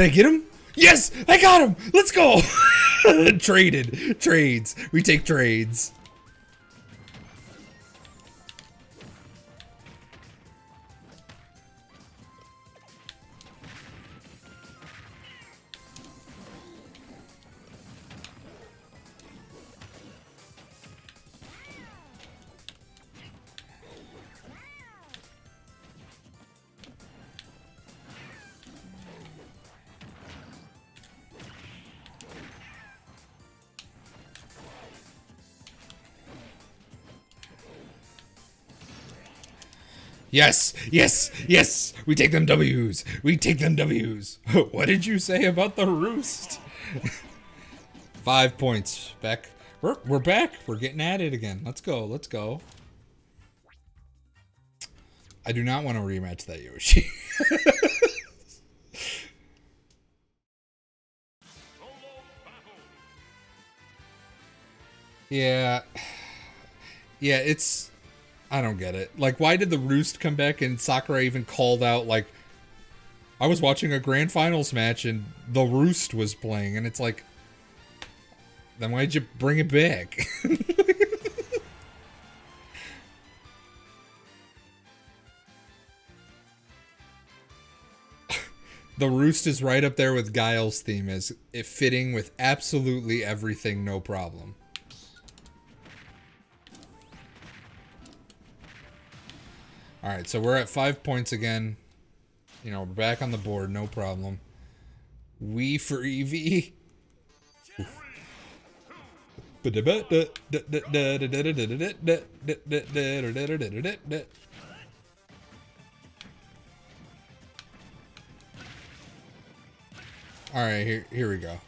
Did I get him? Yes, I got him. Let's go. Traded. Trades. We take trades. Yes, yes, yes. We take them W's. We take them W's. what did you say about the roost? Five points. Back. We're, we're back. We're getting at it again. Let's go. Let's go. I do not want to rematch that Yoshi. yeah. Yeah, it's I don't get it. Like, why did the roost come back and Sakurai even called out, like, I was watching a grand finals match and the roost was playing, and it's like, then why'd you bring it back? the roost is right up there with Guile's theme as it fitting with absolutely everything, no problem. All right, so we're at five points again. You know, back on the board, no problem. We for Eevee. All right, here here we go.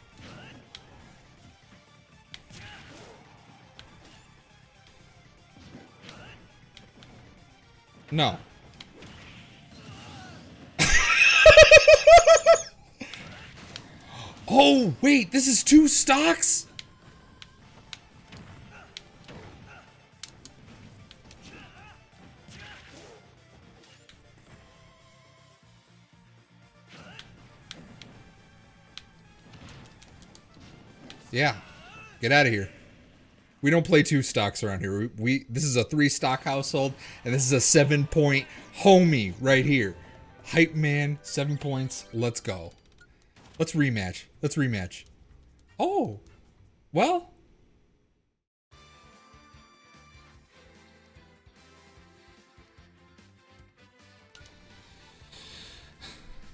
No. oh, wait, this is two stocks? Yeah. Get out of here. We don't play two stocks around here. We, we this is a three stock household, and this is a seven point homie right here. Hype man, seven points. Let's go. Let's rematch. Let's rematch. Oh, well.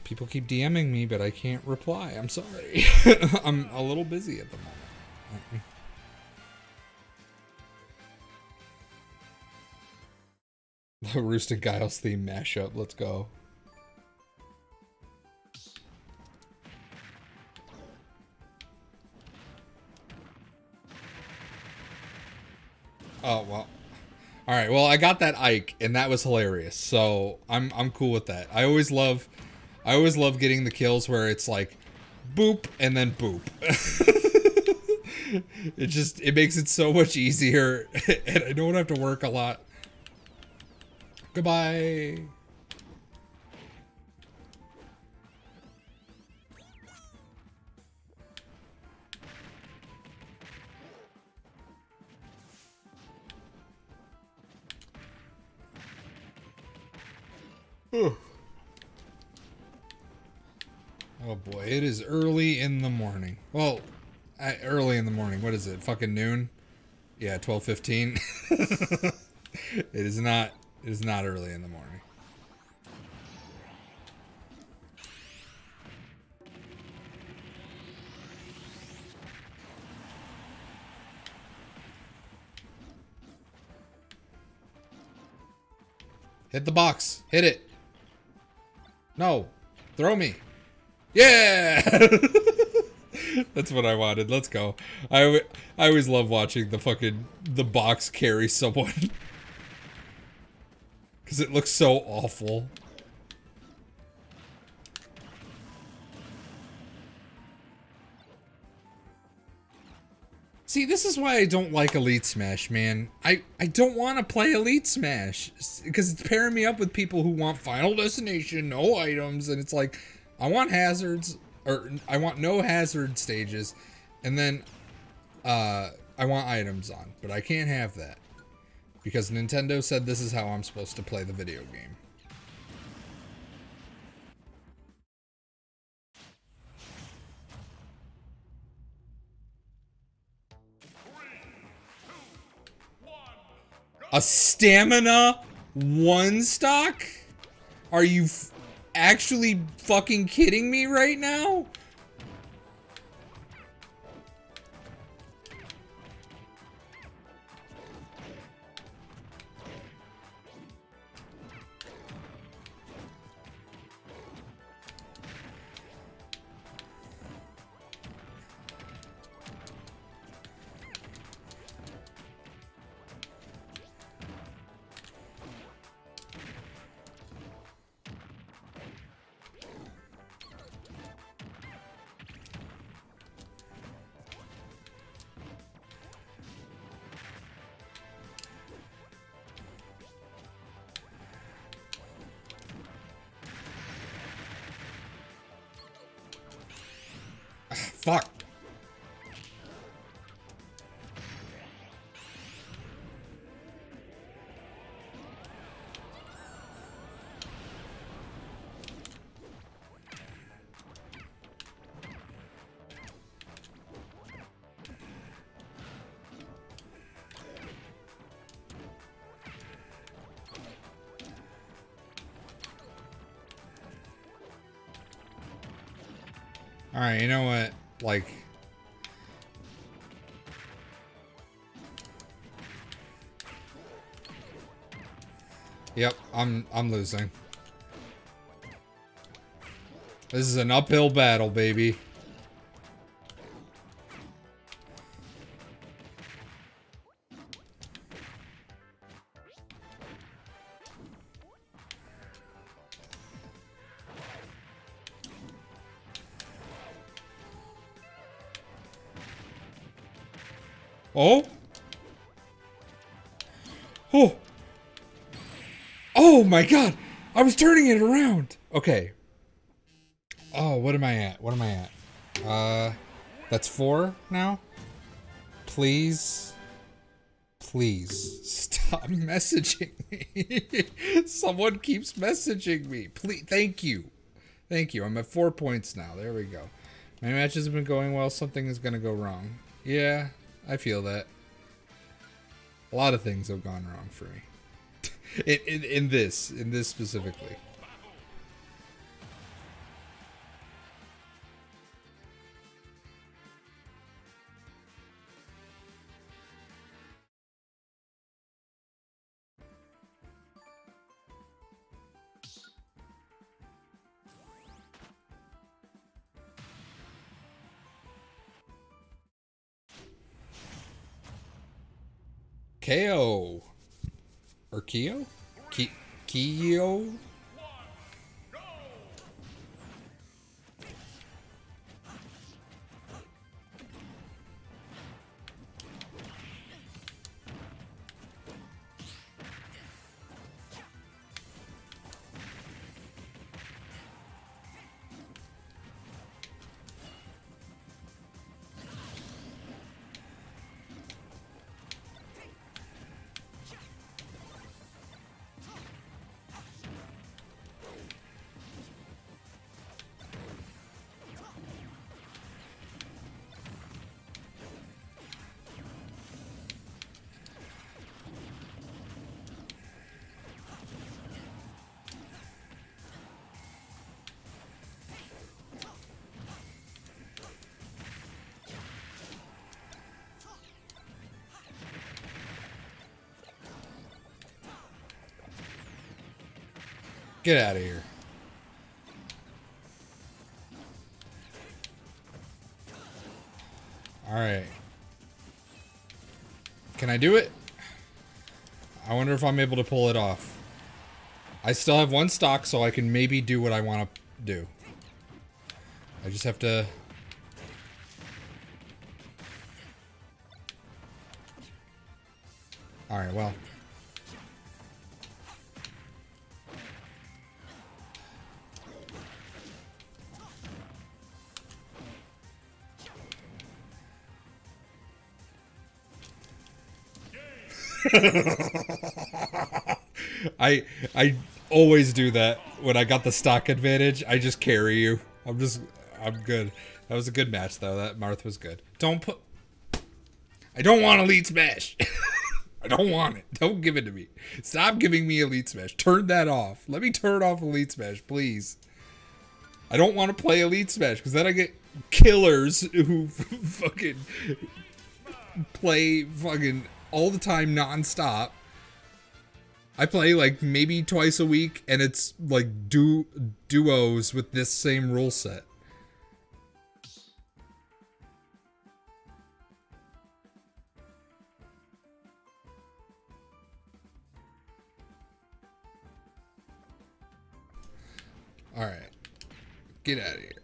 People keep DMing me, but I can't reply. I'm sorry. I'm a little busy at the moment. The Roost and Guile's theme mashup. Let's go. Oh well. All right. Well, I got that Ike, and that was hilarious. So I'm I'm cool with that. I always love, I always love getting the kills where it's like, boop and then boop. it just it makes it so much easier, and I don't have to work a lot Goodbye. Ooh. Oh boy, it is early in the morning. Well, I, early in the morning. What is it? Fucking noon? Yeah, 12:15. it is not it is not early in the morning. Hit the box. Hit it. No. Throw me. Yeah! That's what I wanted. Let's go. I, I always love watching the fucking the box carry someone. Because it looks so awful. See, this is why I don't like Elite Smash, man. I, I don't want to play Elite Smash because it's pairing me up with people who want Final Destination, no items, and it's like, I want hazards, or I want no hazard stages, and then uh, I want items on, but I can't have that because Nintendo said this is how I'm supposed to play the video game. A stamina one stock? Are you actually fucking kidding me right now? You know what? Like Yep, I'm I'm losing. This is an uphill battle, baby. Was turning it around. Okay. Oh, what am I at? What am I at? Uh, that's four now? Please. Please stop messaging me. Someone keeps messaging me. Please. Thank you. Thank you. I'm at four points now. There we go. My matches have been going well. Something is going to go wrong. Yeah, I feel that. A lot of things have gone wrong for me. In, in, in this, in this specifically. KO. Or Keo? Ki Keo? Get out of here. Alright. Can I do it? I wonder if I'm able to pull it off. I still have one stock, so I can maybe do what I want to do. I just have to... I I always do that when I got the stock advantage. I just carry you. I'm just I'm good. That was a good match though. That Marth was good. Don't put I don't want elite smash. I don't want it. Don't give it to me. Stop giving me elite smash. Turn that off. Let me turn off elite smash, please. I don't want to play elite smash because then I get killers who fucking play fucking all the time nonstop. I play like maybe twice a week, and it's like du- duos with this same rule set. All right, get out of here.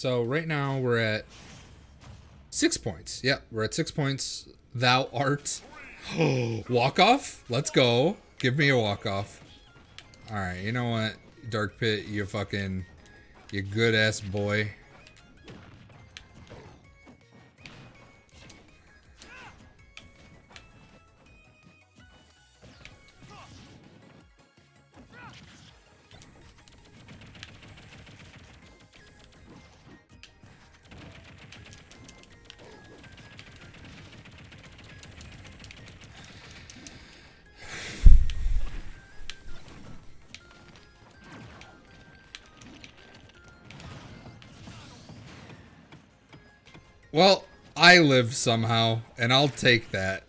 So right now we're at six points. Yep, we're at six points. Thou art. walk off. Let's go. Give me a walk off. All right. You know what, Dark Pit, you fucking, you good ass boy. Well, I live somehow, and I'll take that.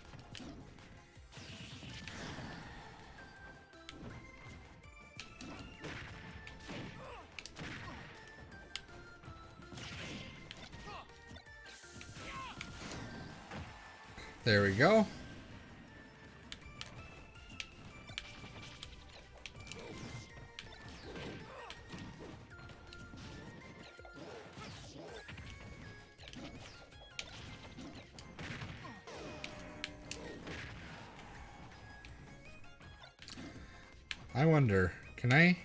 Wonder, can I?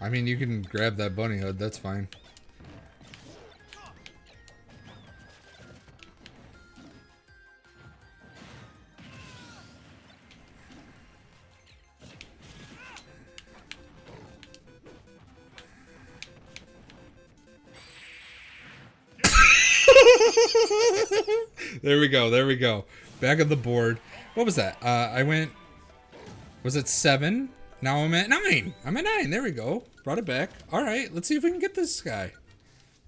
I mean, you can grab that bunny hood, that's fine. There we go. There we go. Back of the board. What was that? Uh, I went. Was it seven? Now I'm at nine. I'm at nine. There we go. Brought it back. All right. Let's see if we can get this guy.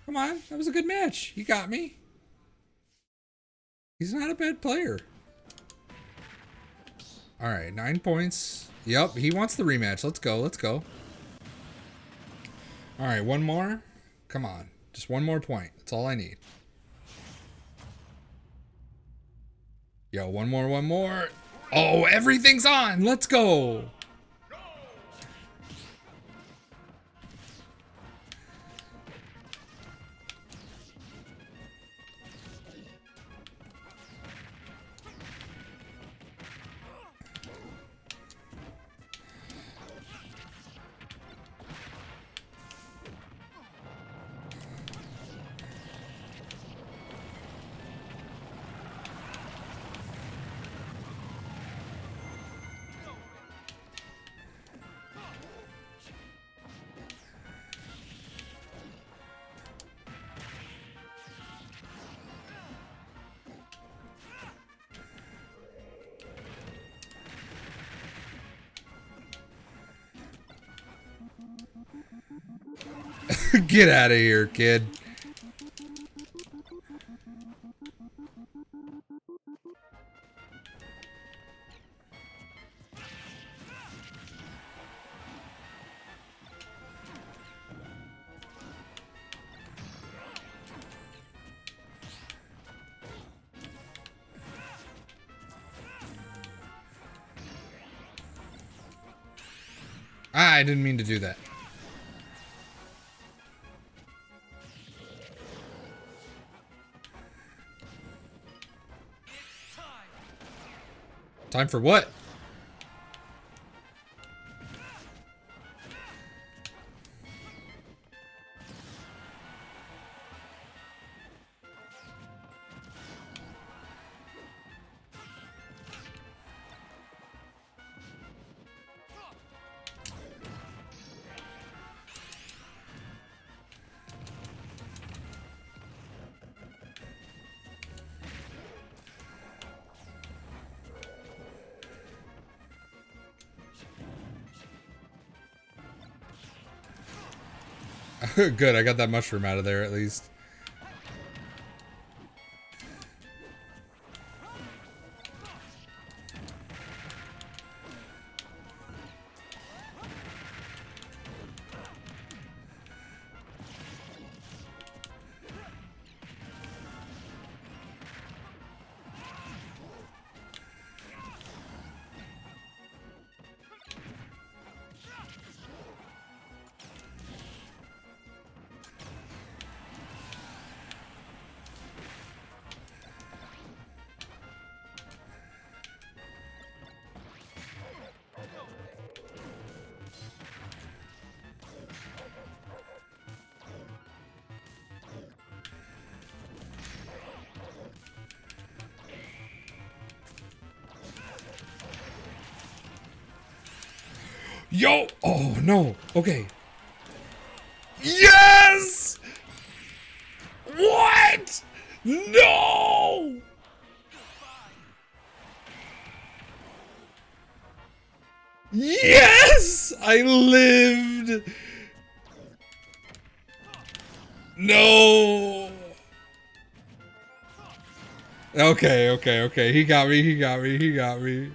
Come on. That was a good match. He got me. He's not a bad player. All right. Nine points. Yep. He wants the rematch. Let's go. Let's go. All right. One more. Come on. Just one more point. That's all I need. Yo, one more, one more. Oh, everything's on. Let's go. Get out of here, kid. I didn't mean to do that. Time for what? Good, I got that mushroom out of there at least. No. Okay. Yes! What? No! Yes! I lived! No! Okay, okay, okay. He got me, he got me, he got me.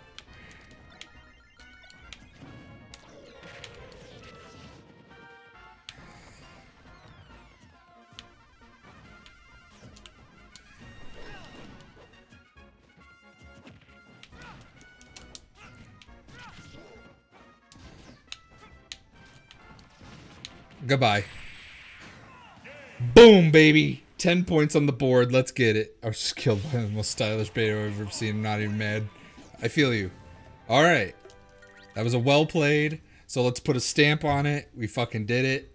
Baby. 10 points on the board. Let's get it. I was just killed by the most stylish beta I've ever seen. I'm not even mad. I feel you. All right. That was a well played. So let's put a stamp on it. We fucking did it.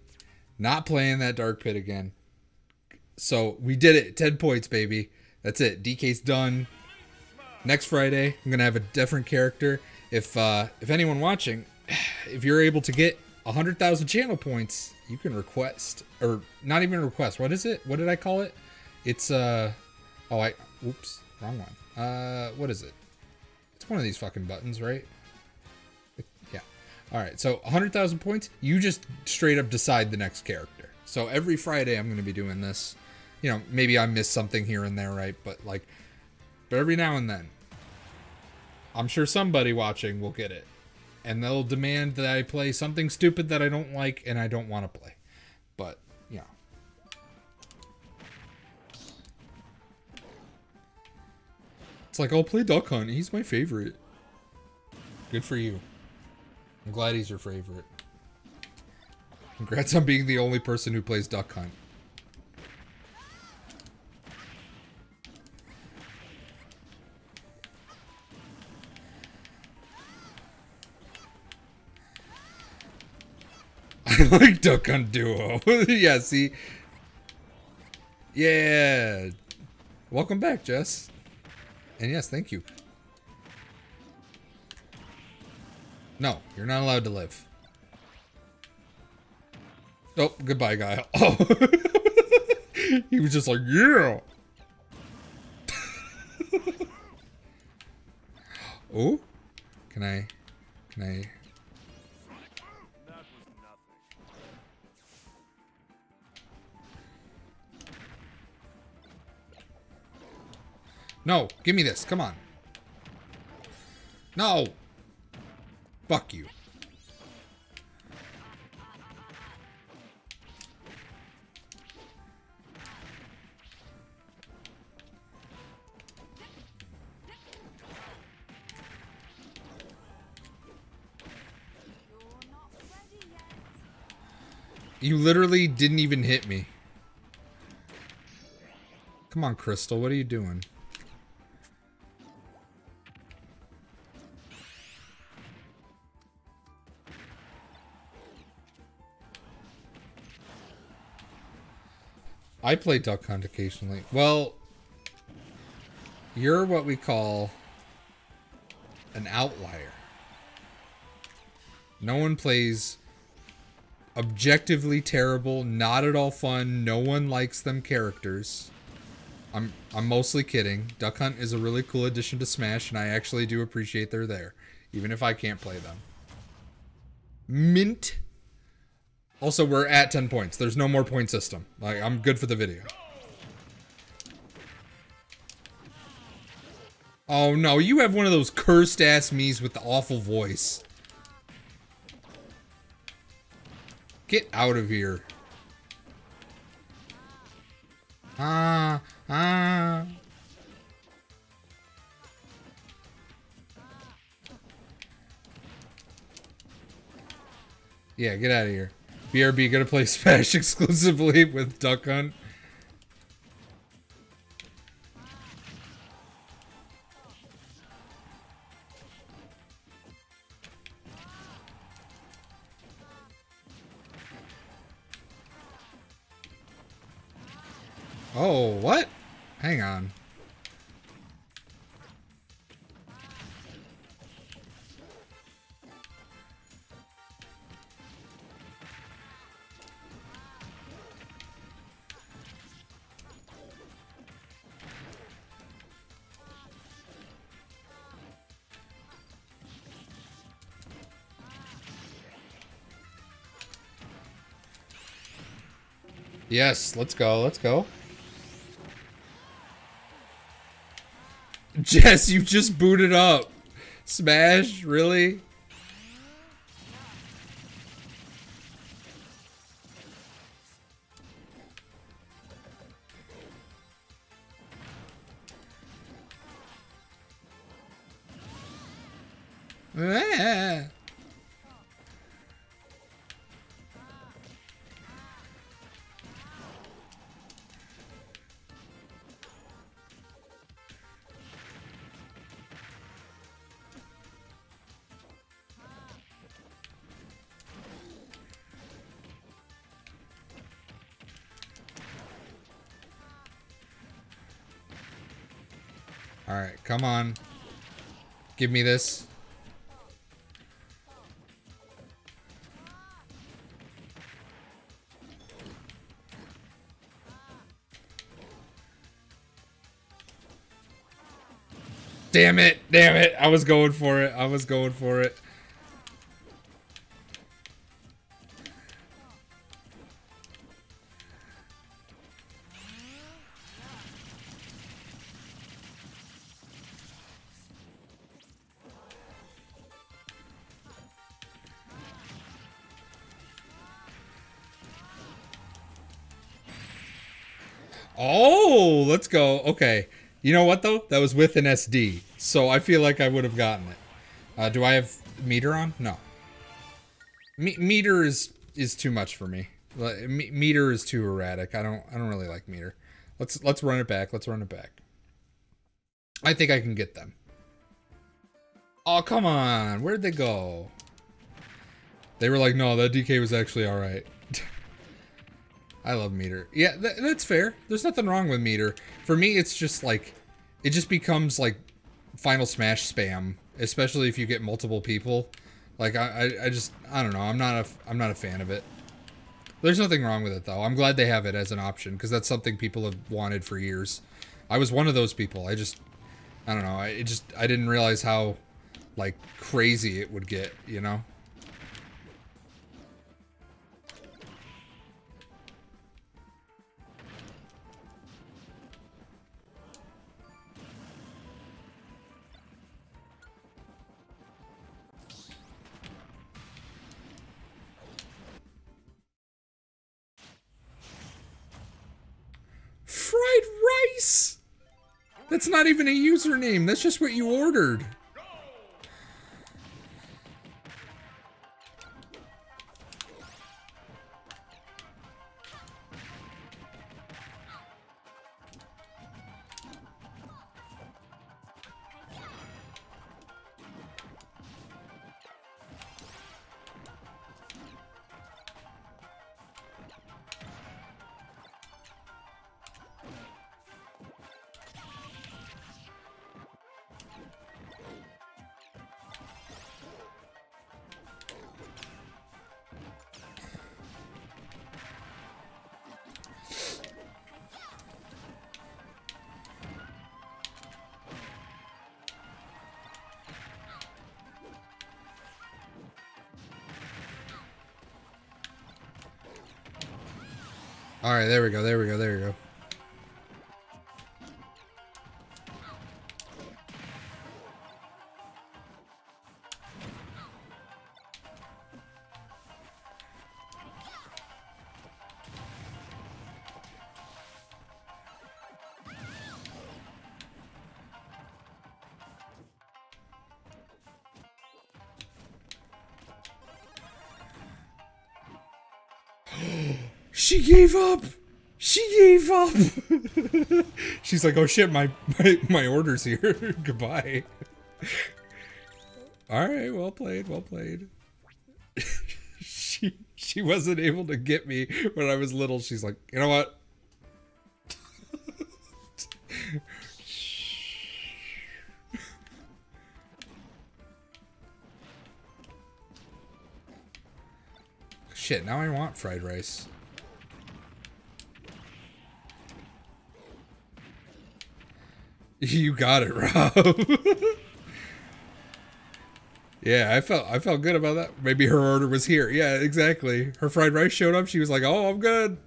Not playing that dark pit again. So we did it. 10 points, baby. That's it. DK's done. Next Friday, I'm gonna have a different character. If uh, if anyone watching, if you're able to get 100,000 channel points, you can request or not even request. What is it? What did I call it? It's uh oh I oops, wrong one. Uh what is it? It's one of these fucking buttons, right? Yeah. All right. So 100,000 points, you just straight up decide the next character. So every Friday I'm going to be doing this. You know, maybe I miss something here and there, right? But like but every now and then I'm sure somebody watching will get it and they'll demand that I play something stupid that I don't like and I don't want to play. But, yeah. It's like, I'll play Duck Hunt. He's my favorite. Good for you. I'm glad he's your favorite. Congrats on being the only person who plays Duck Hunt. I like Duck Hunt Duo. yeah, see? Yeah. Welcome back, Jess. And yes, thank you. No, you're not allowed to live. Oh, goodbye, guy. Oh. he was just like, yeah. oh? Can I... Can I... No, give me this. Come on. No. Fuck you. You literally didn't even hit me. Come on, Crystal. What are you doing? I play Duck Hunt occasionally. Well, you're what we call an outlier. No one plays objectively terrible, not at all fun, no one likes them characters. I'm I'm mostly kidding. Duck Hunt is a really cool addition to Smash, and I actually do appreciate they're there, even if I can't play them. Mint. Also, we're at 10 points. There's no more point system. Like, I'm good for the video. Oh no, you have one of those cursed ass me's with the awful voice. Get out of here. Ah, ah. Yeah, get out of here. BRB gonna play Smash exclusively with Duck Hunt. Oh, what? Hang on. Yes, let's go, let's go. Jess, you just booted up. Smash, really? Come on. Give me this. Damn it, damn it. I was going for it. I was going for it. Oh, let's go. Okay. You know what though? That was with an SD, so I feel like I would have gotten it. Uh, do I have meter on? No. Me meter is is too much for me. Me meter is too erratic. I don't I don't really like meter. Let's let's run it back. Let's run it back. I think I can get them. Oh come on! Where'd they go? They were like, no, that DK was actually all right. I love meter. Yeah, th that's fair. There's nothing wrong with meter. For me, it's just like, it just becomes like Final Smash spam, especially if you get multiple people. Like I, I, I just, I don't know. I'm not a, I'm not a fan of it. There's nothing wrong with it though. I'm glad they have it as an option because that's something people have wanted for years. I was one of those people. I just, I don't know. I it just, I didn't realize how, like, crazy it would get. You know. That's not even a username. That's just what you ordered. Right, there we go. There we go. There we go. Gave up. She gave up. She's like, "Oh shit, my my, my order's here. Goodbye." All right, well played, well played. she she wasn't able to get me when I was little. She's like, "You know what? Shit, now I want fried rice. You got it, Rob. yeah, I felt I felt good about that. Maybe her order was here. Yeah, exactly. Her fried rice showed up. She was like, "Oh, I'm good.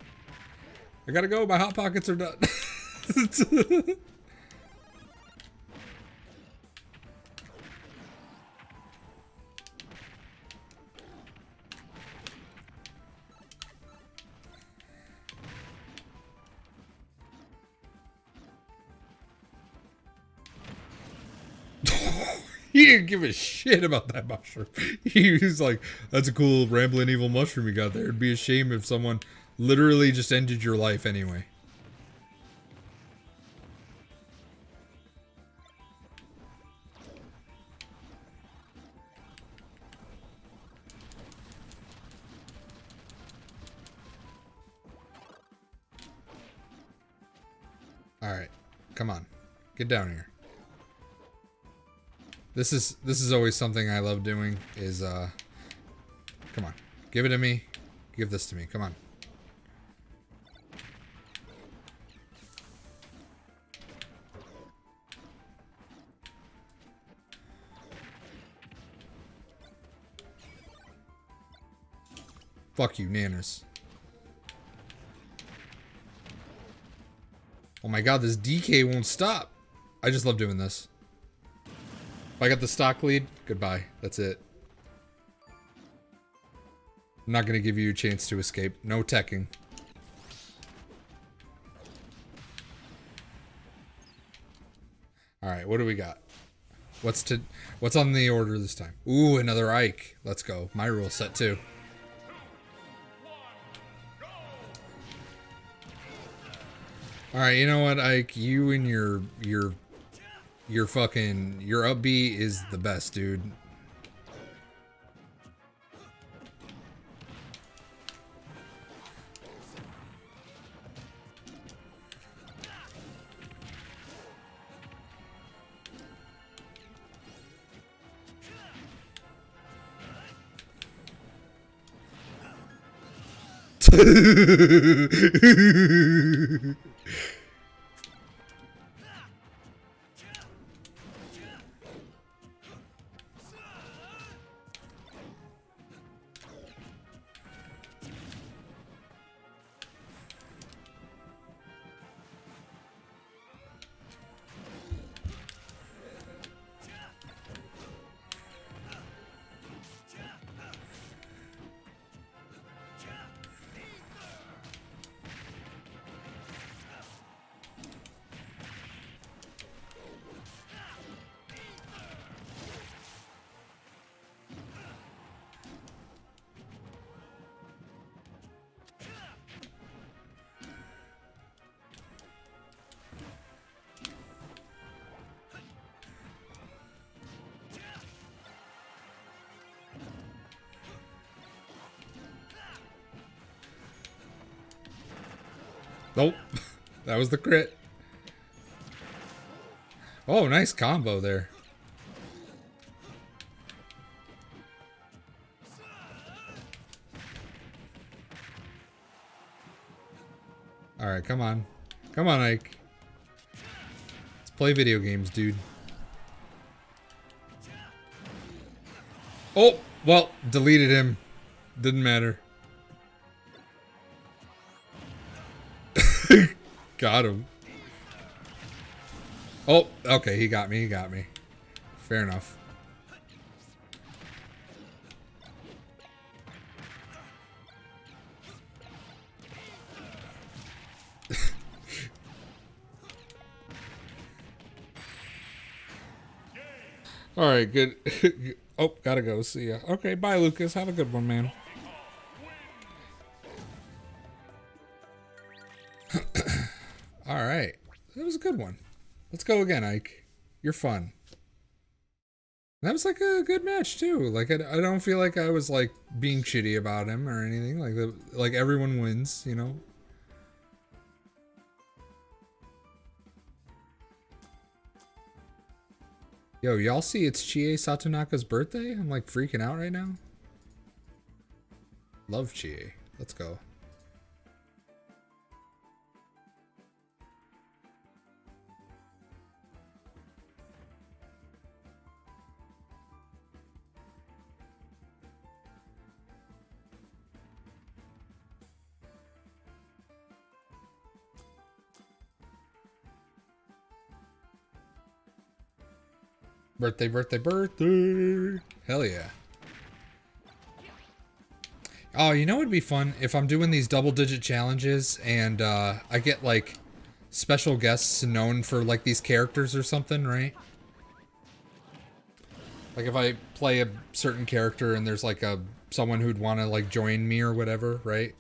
I gotta go. My hot pockets are done." didn't give a shit about that mushroom. He was like, "That's a cool rambling evil mushroom you got there." It'd be a shame if someone literally just ended your life anyway. All right, come on, get down here. This is this is always something I love doing. Is uh, come on, give it to me. Give this to me. Come on. Fuck you, nanners. Oh my god, this DK won't stop. I just love doing this. If I got the stock lead, goodbye. That's it. I'm not going to give you a chance to escape. No teching. Alright, what do we got? What's to what's on the order this time? Ooh, another Ike. Let's go. My rule set too. Alright, you know what, Ike? You and your your your fucking, your up B is the best, dude. that was the crit. Oh, nice combo there. Alright, come on. Come on, Ike. Let's play video games, dude. Oh, well, deleted him. Didn't matter. Got him. Oh, okay, he got me, he got me. Fair enough. All right, good. oh, gotta go. See ya. Okay, bye, Lucas. Have a good one, man. Let's go again, Ike. You're fun. That was like a good match too. Like I, I don't feel like I was like being shitty about him or anything. Like the, like everyone wins, you know. Yo, y'all see it's Chie Satonaka's birthday? I'm like freaking out right now. Love Chie. Let's go. Birthday, birthday, birthday. Hell yeah. Oh, you know it would be fun if I'm doing these double digit challenges and uh, I get like special guests known for like these characters or something, right? Like if I play a certain character and there's like a someone who'd want to like join me or whatever, right?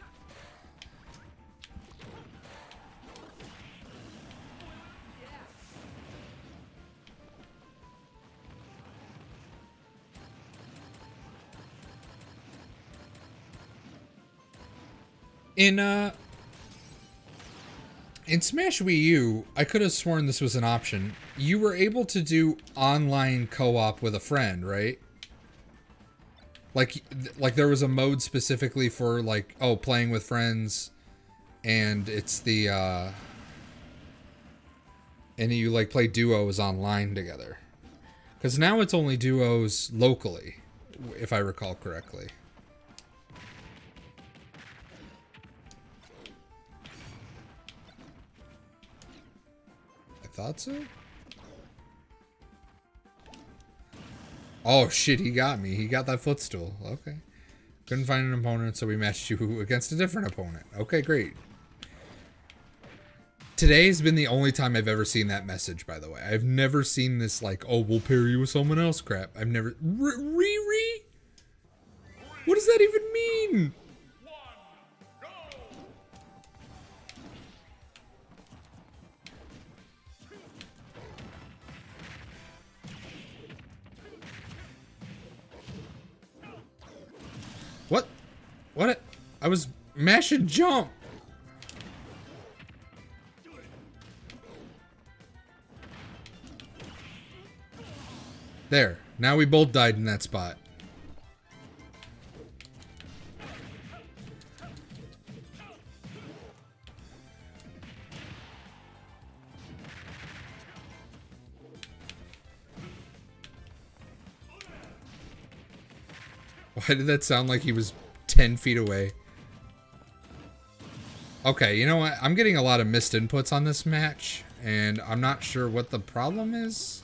In uh in Smash Wii U, I could have sworn this was an option. You were able to do online co-op with a friend, right? Like like there was a mode specifically for like oh, playing with friends and it's the uh and you like play duos online together. Cuz now it's only duos locally, if I recall correctly. Thought so. Oh shit, he got me. He got that footstool. Okay. Couldn't find an opponent, so we matched you against a different opponent. Okay, great. Today's been the only time I've ever seen that message, by the way. I've never seen this, like, oh, we'll pair you with someone else crap. I've never... Riri? What does that even mean? What? I was mashing jump. There. Now we both died in that spot. Why did that sound like he was 10 feet away? Okay, you know what? I'm getting a lot of missed inputs on this match, and I'm not sure what the problem is.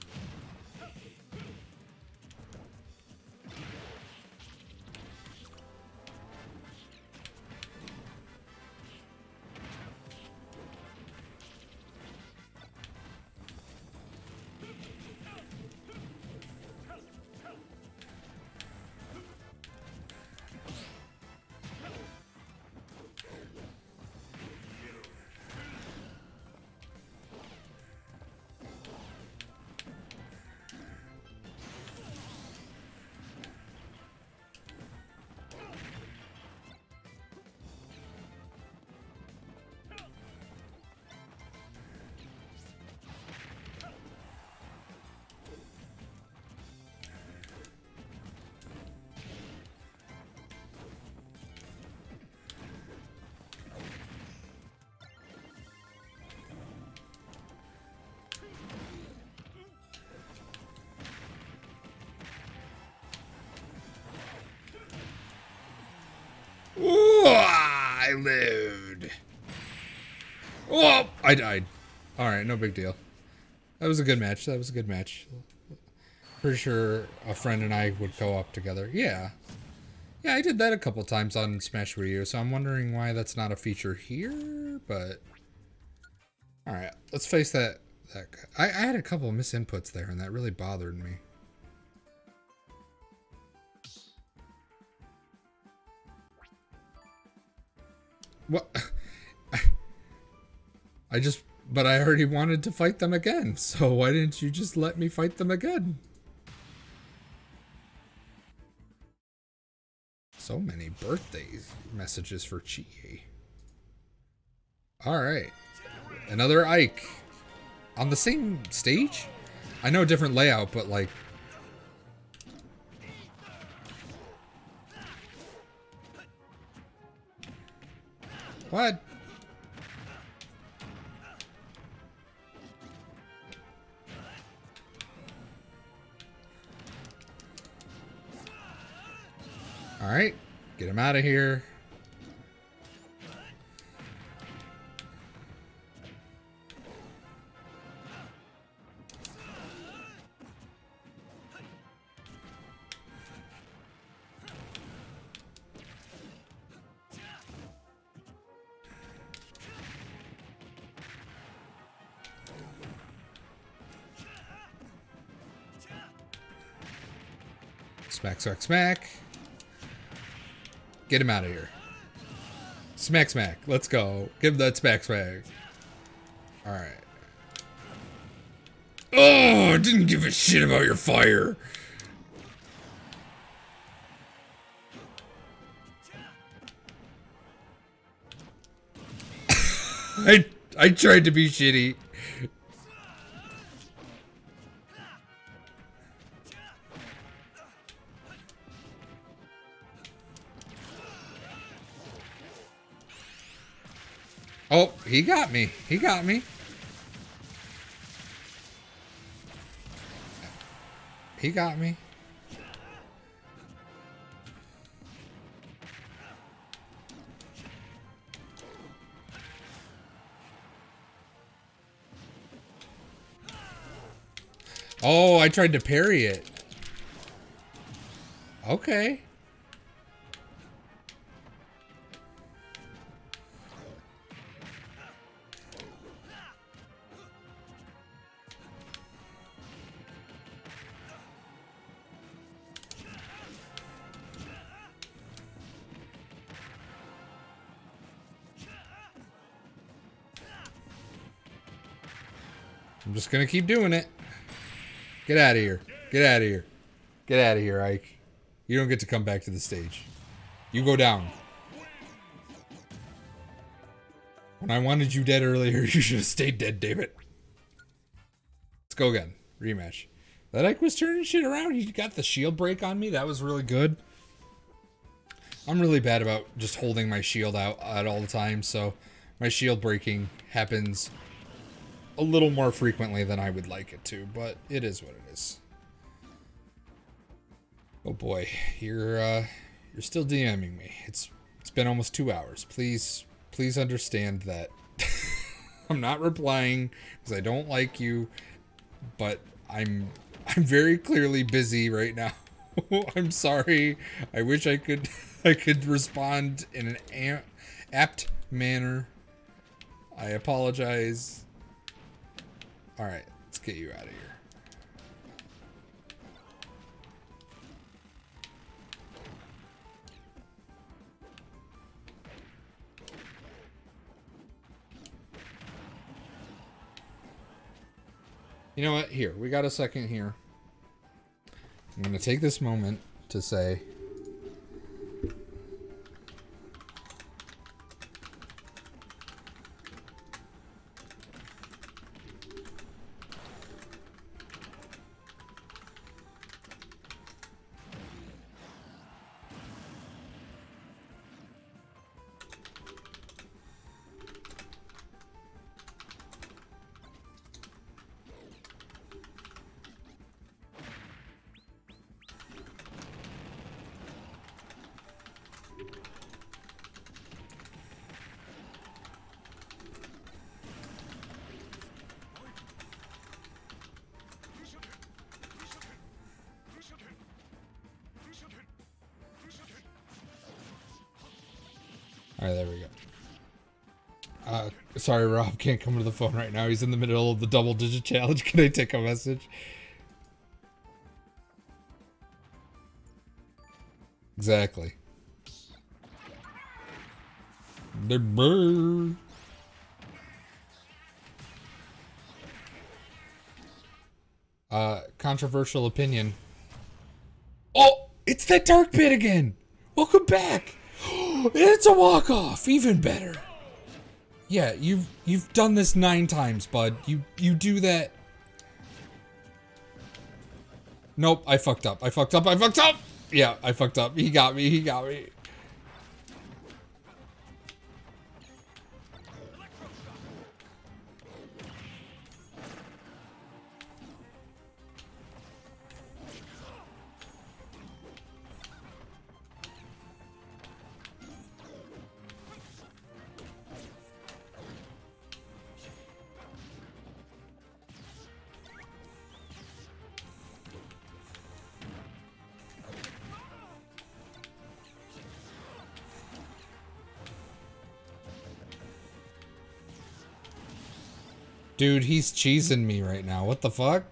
I lived. Oh, I died. All right, no big deal. That was a good match. That was a good match. Pretty sure a friend and I would go up together. Yeah. Yeah, I did that a couple times on Smash U, so I'm wondering why that's not a feature here, but... Alright, let's face that... that I, I had a couple of misinputs there, and that really bothered me. What? I just... But I already wanted to fight them again, so why didn't you just let me fight them again? So many birthdays messages for Chie. Alright. Another Ike. On the same stage? I know different layout, but like... What? Alright, get him out of here. Smack, smack. Get him out of here. Smack, smack. Let's go. Give him that smack, smack. Alright. Oh, I didn't give a shit about your fire. I I tried to be shitty. He got me. He got me. He got me. Oh, I tried to parry it. Okay. Gonna keep doing it. Get out of here. Get out of here. Get out of here, Ike. You don't get to come back to the stage. You go down. When I wanted you dead earlier, you should have stayed dead, David. Let's go again. Rematch. That Ike was turning shit around. He got the shield break on me. That was really good. I'm really bad about just holding my shield out at all the time, so my shield breaking happens a little more frequently than I would like it to, but it is what it is. Oh boy, you're uh, you're still DMing me. It's it's been almost two hours. Please please understand that I'm not replying because I don't like you, but I'm I'm very clearly busy right now. I'm sorry. I wish I could I could respond in an apt manner. I apologize. Alright, let's get you out of here. You know what? Here, we got a second here. I'm going to take this moment to say sorry, Rob can't come to the phone right now. He's in the middle of the double digit challenge. Can I take a message? Exactly. The bird. Uh, controversial opinion. Oh, it's that dark pit again. Welcome back. It's a walk off. Even better. Yeah, you've you've done this nine times, bud. You you do that. Nope, I fucked up. I fucked up. I fucked up. Yeah, I fucked up. He got me. He got me. Dude, he's cheesing me right now. What the fuck?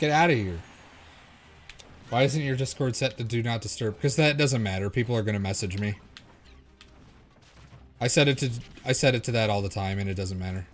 Get out of here. Why isn't your Discord set to do not disturb? Because that doesn't matter. People are going to message me. I set it to I set it to that all the time and it doesn't matter.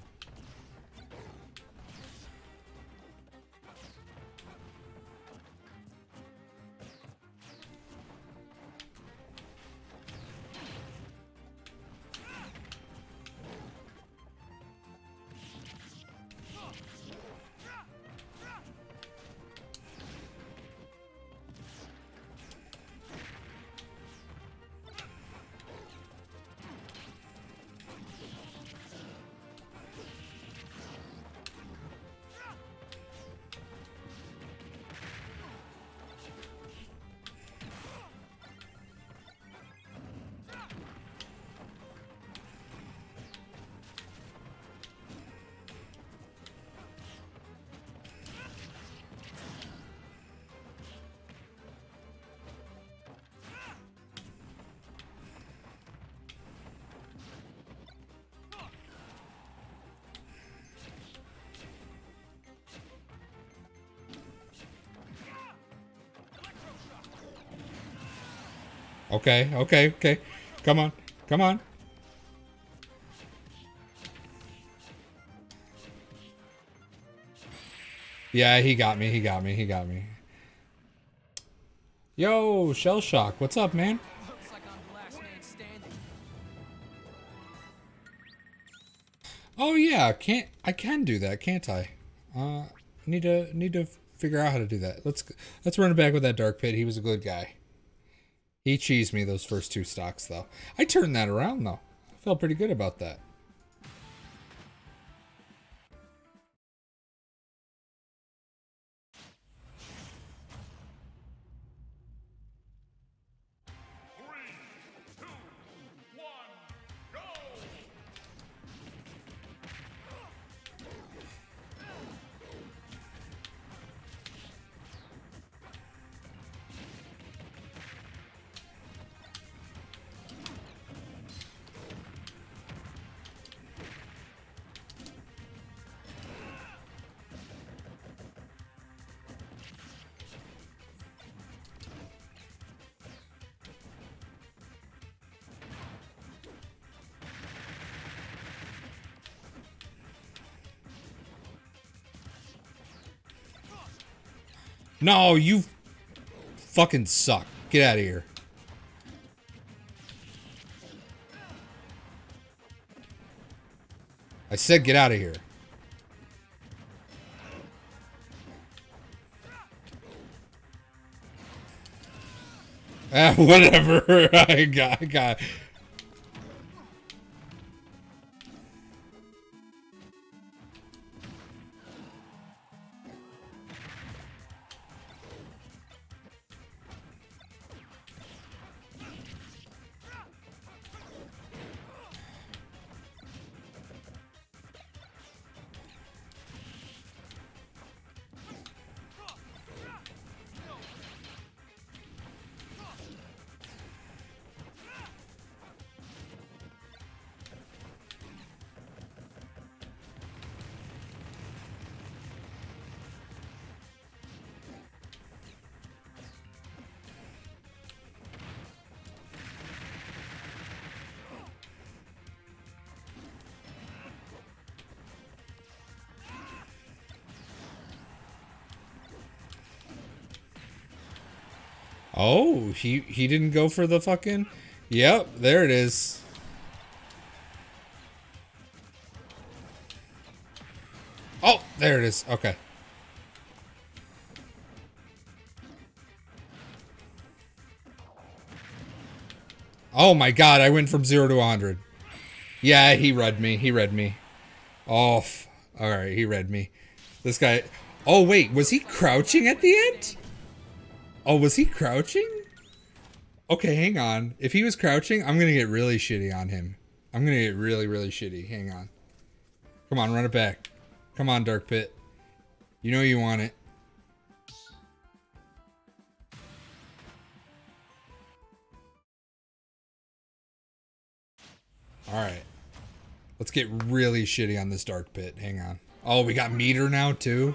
Okay, okay, okay. Come on. Come on. Yeah, he got me. He got me. He got me. Yo, Shell Shock. What's up, man? Oh yeah, can't I can do that, can't I? Uh need to need to figure out how to do that. Let's let's run it back with that dark pit. He was a good guy. He cheesed me those first two stocks, though. I turned that around, though. I felt pretty good about that. No, you fucking suck. Get out of here. I said get out of here. Ah, whatever. I got, I got. Oh, he he didn't go for the fucking. Yep, there it is. Oh, there it is. Okay. Oh my god, I went from 0 to 100. Yeah, he read me. He read me. Oh, alright, he read me. This guy... Oh, wait, was he crouching at the end? Oh, was he crouching? Okay, hang on. If he was crouching, I'm gonna get really shitty on him. I'm gonna get really, really shitty. Hang on. Come on, run it back. Come on, Dark Pit. You know you want it. Alright. Let's get really shitty on this Dark Pit. Hang on. Oh, we got meter now, too?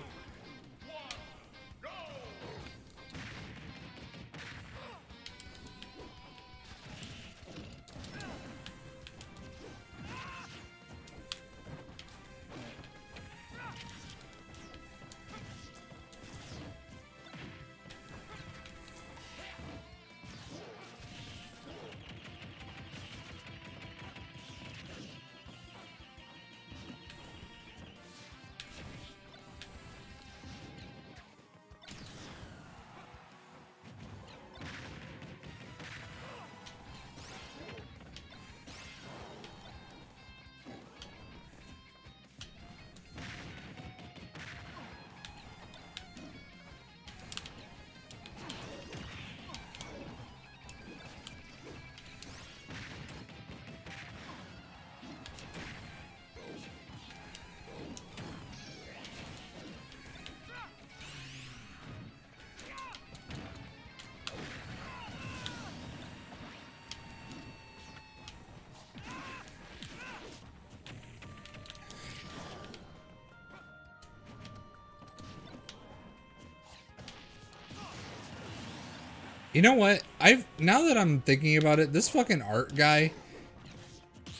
You know what? I've now that I'm thinking about it, this fucking art guy,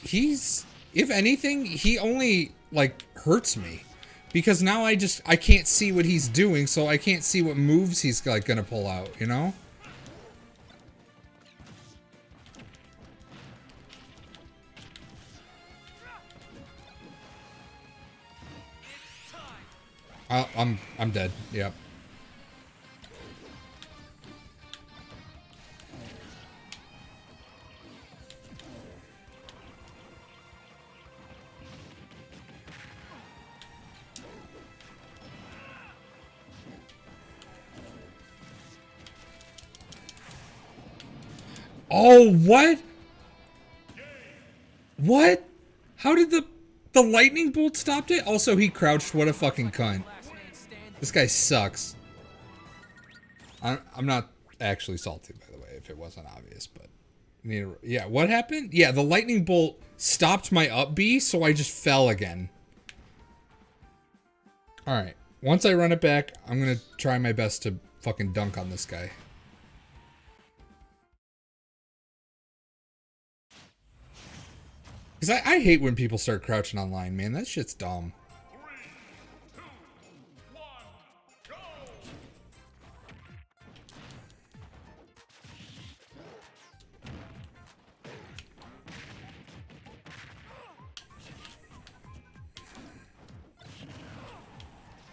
he's if anything, he only like hurts me. Because now I just I can't see what he's doing, so I can't see what moves he's like gonna pull out, you know? I, I'm I'm dead. Yep. The lightning bolt stopped it? Also, he crouched. What a fucking cunt. This guy sucks. I'm not actually salty, by the way, if it wasn't obvious, but yeah, what happened? Yeah, the lightning bolt stopped my up B, so I just fell again. All right. Once I run it back, I'm to try my best to fucking dunk on this guy. Because I, I hate when people start crouching online, man. That shit's dumb.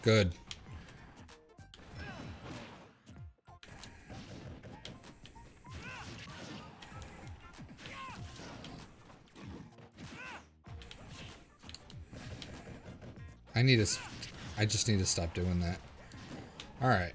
Good. Need to... I just need to stop doing that. Alright.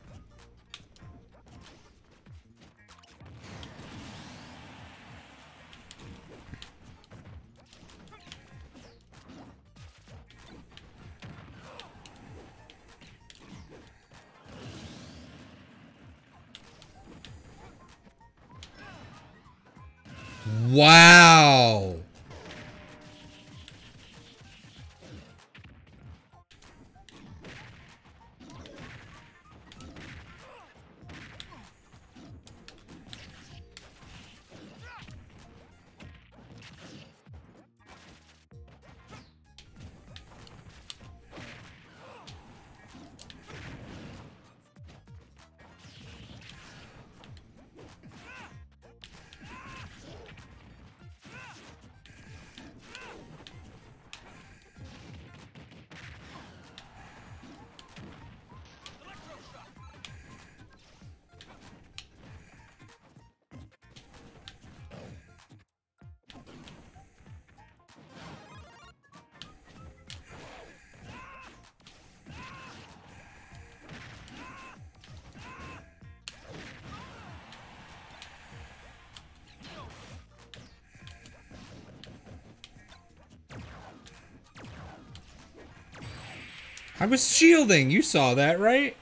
I was shielding. You saw that, right?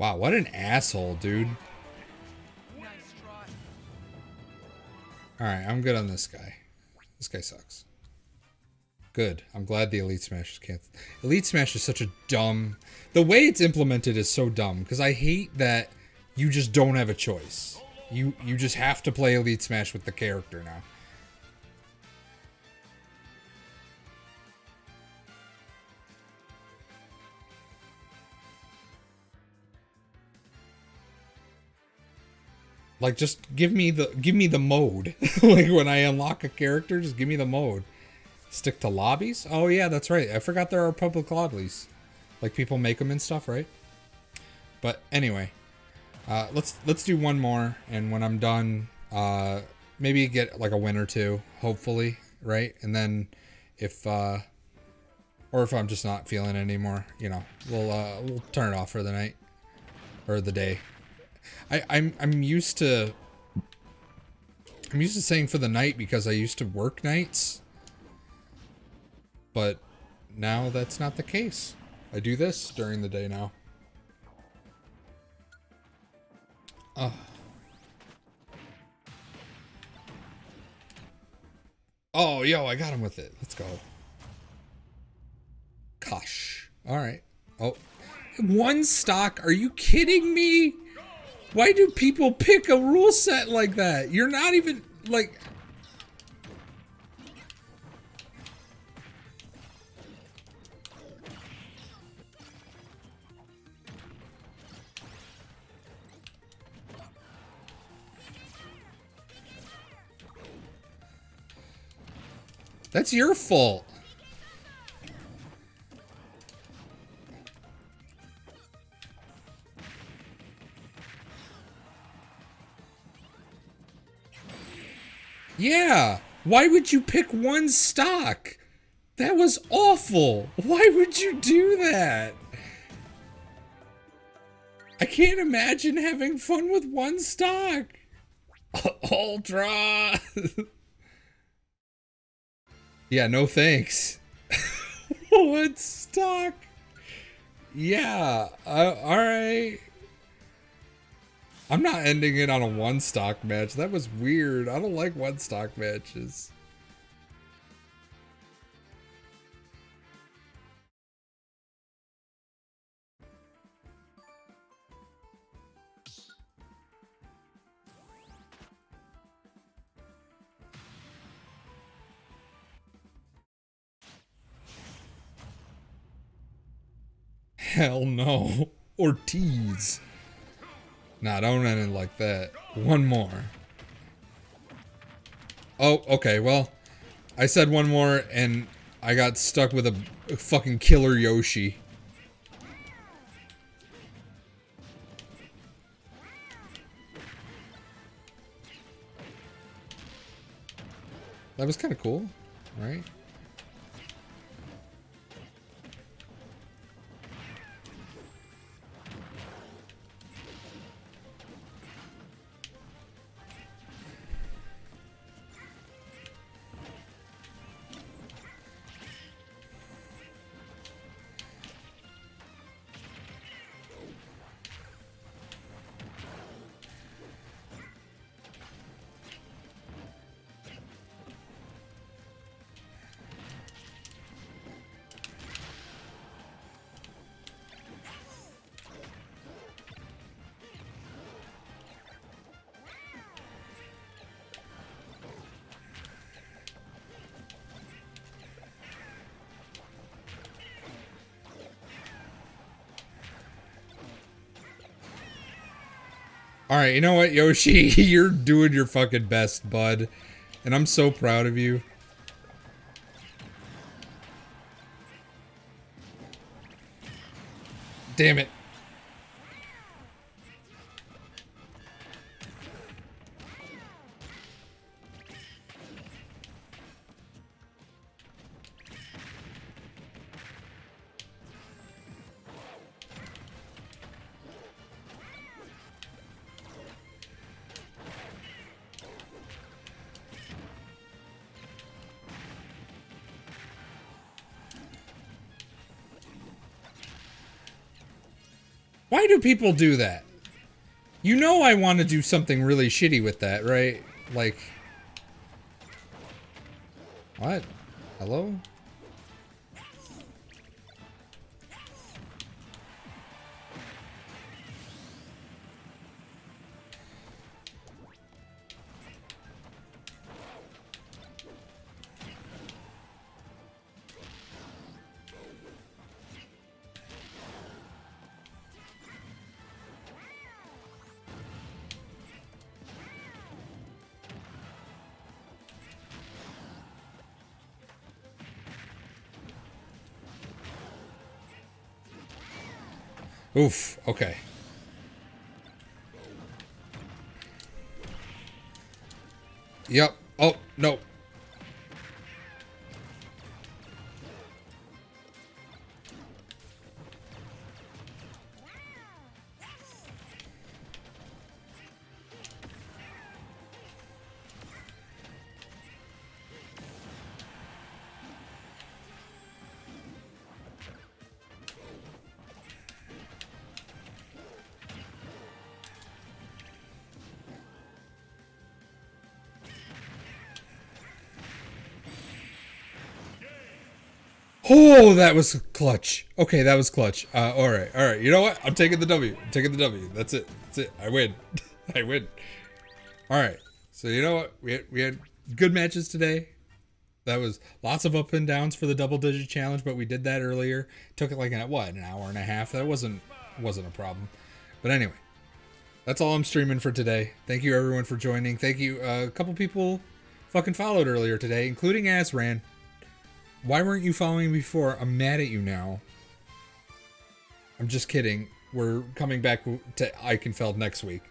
Wow, what an asshole, dude. Alright, I'm good on this guy. This guy sucks. Good. I'm glad the Elite Smash is canceled. Elite Smash is such a dumb... The way it's implemented is so dumb, because I hate that you just don't have a choice. You you just have to play Elite Smash with the character now. Like just give me the give me the mode. like when I unlock a character, just give me the mode. Stick to lobbies? Oh yeah, that's right. I forgot there are public lobbies. Like people make them and stuff, right? But anyway, uh, let's let's do one more, and when I'm done, uh, maybe get like a win or two, hopefully, right? And then if uh, or if I'm just not feeling it anymore, you know, we'll uh, we'll turn it off for the night or the day. I, I'm I'm used to I'm used to saying for the night because I used to work nights. But now that's not the case. I do this during the day now. Oh. Oh, yo, I got him with it. Let's go. Gosh. All right. Oh, one stock? Are you kidding me? Why do people pick a rule set like that? You're not even, like... That's your fault. Yeah. Why would you pick one stock? That was awful. Why would you do that? I can't imagine having fun with one stock. Ultra. yeah, no thanks. one stock. Yeah, uh, all right. I'm not ending it on a one stock match. That was weird. I don't like one stock matches. Hell no. Ortiz. Nah, don't end it like that. One more. Oh, okay, well, I said one more and I got stuck with a, fucking killer Yoshi. That was kind of cool, right? Alright, you know what, Yoshi? You're doing your fucking best, bud. And I'm so proud of you. Damn it. People do that? You know I want to do something really shitty with that, right? Like... What? Hello? Oof, okay. Yep. Oh, no. That was clutch. Okay, that was clutch. Uh, all right, all right. You know what? I'm taking the W. I'm taking the W. That's it. That's it. I win. I win. All right. So you know what? We had, we had good matches today. That was lots of up and downs for the double digit challenge, but we did that earlier. Took it like an what, an hour and a half. That wasn't wasn't a problem. But anyway, that's all I'm streaming for today. Thank you everyone for joining. Thank you. Uh, a couple people fucking followed earlier today, including Asran. Why weren't you following me before? I'm mad at you now. I'm just kidding. We're coming back to Eichenfeld next week,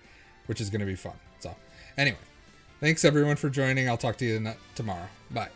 which is going to be fun. So, anyway, thanks everyone for joining. I'll talk to you tomorrow. Bye.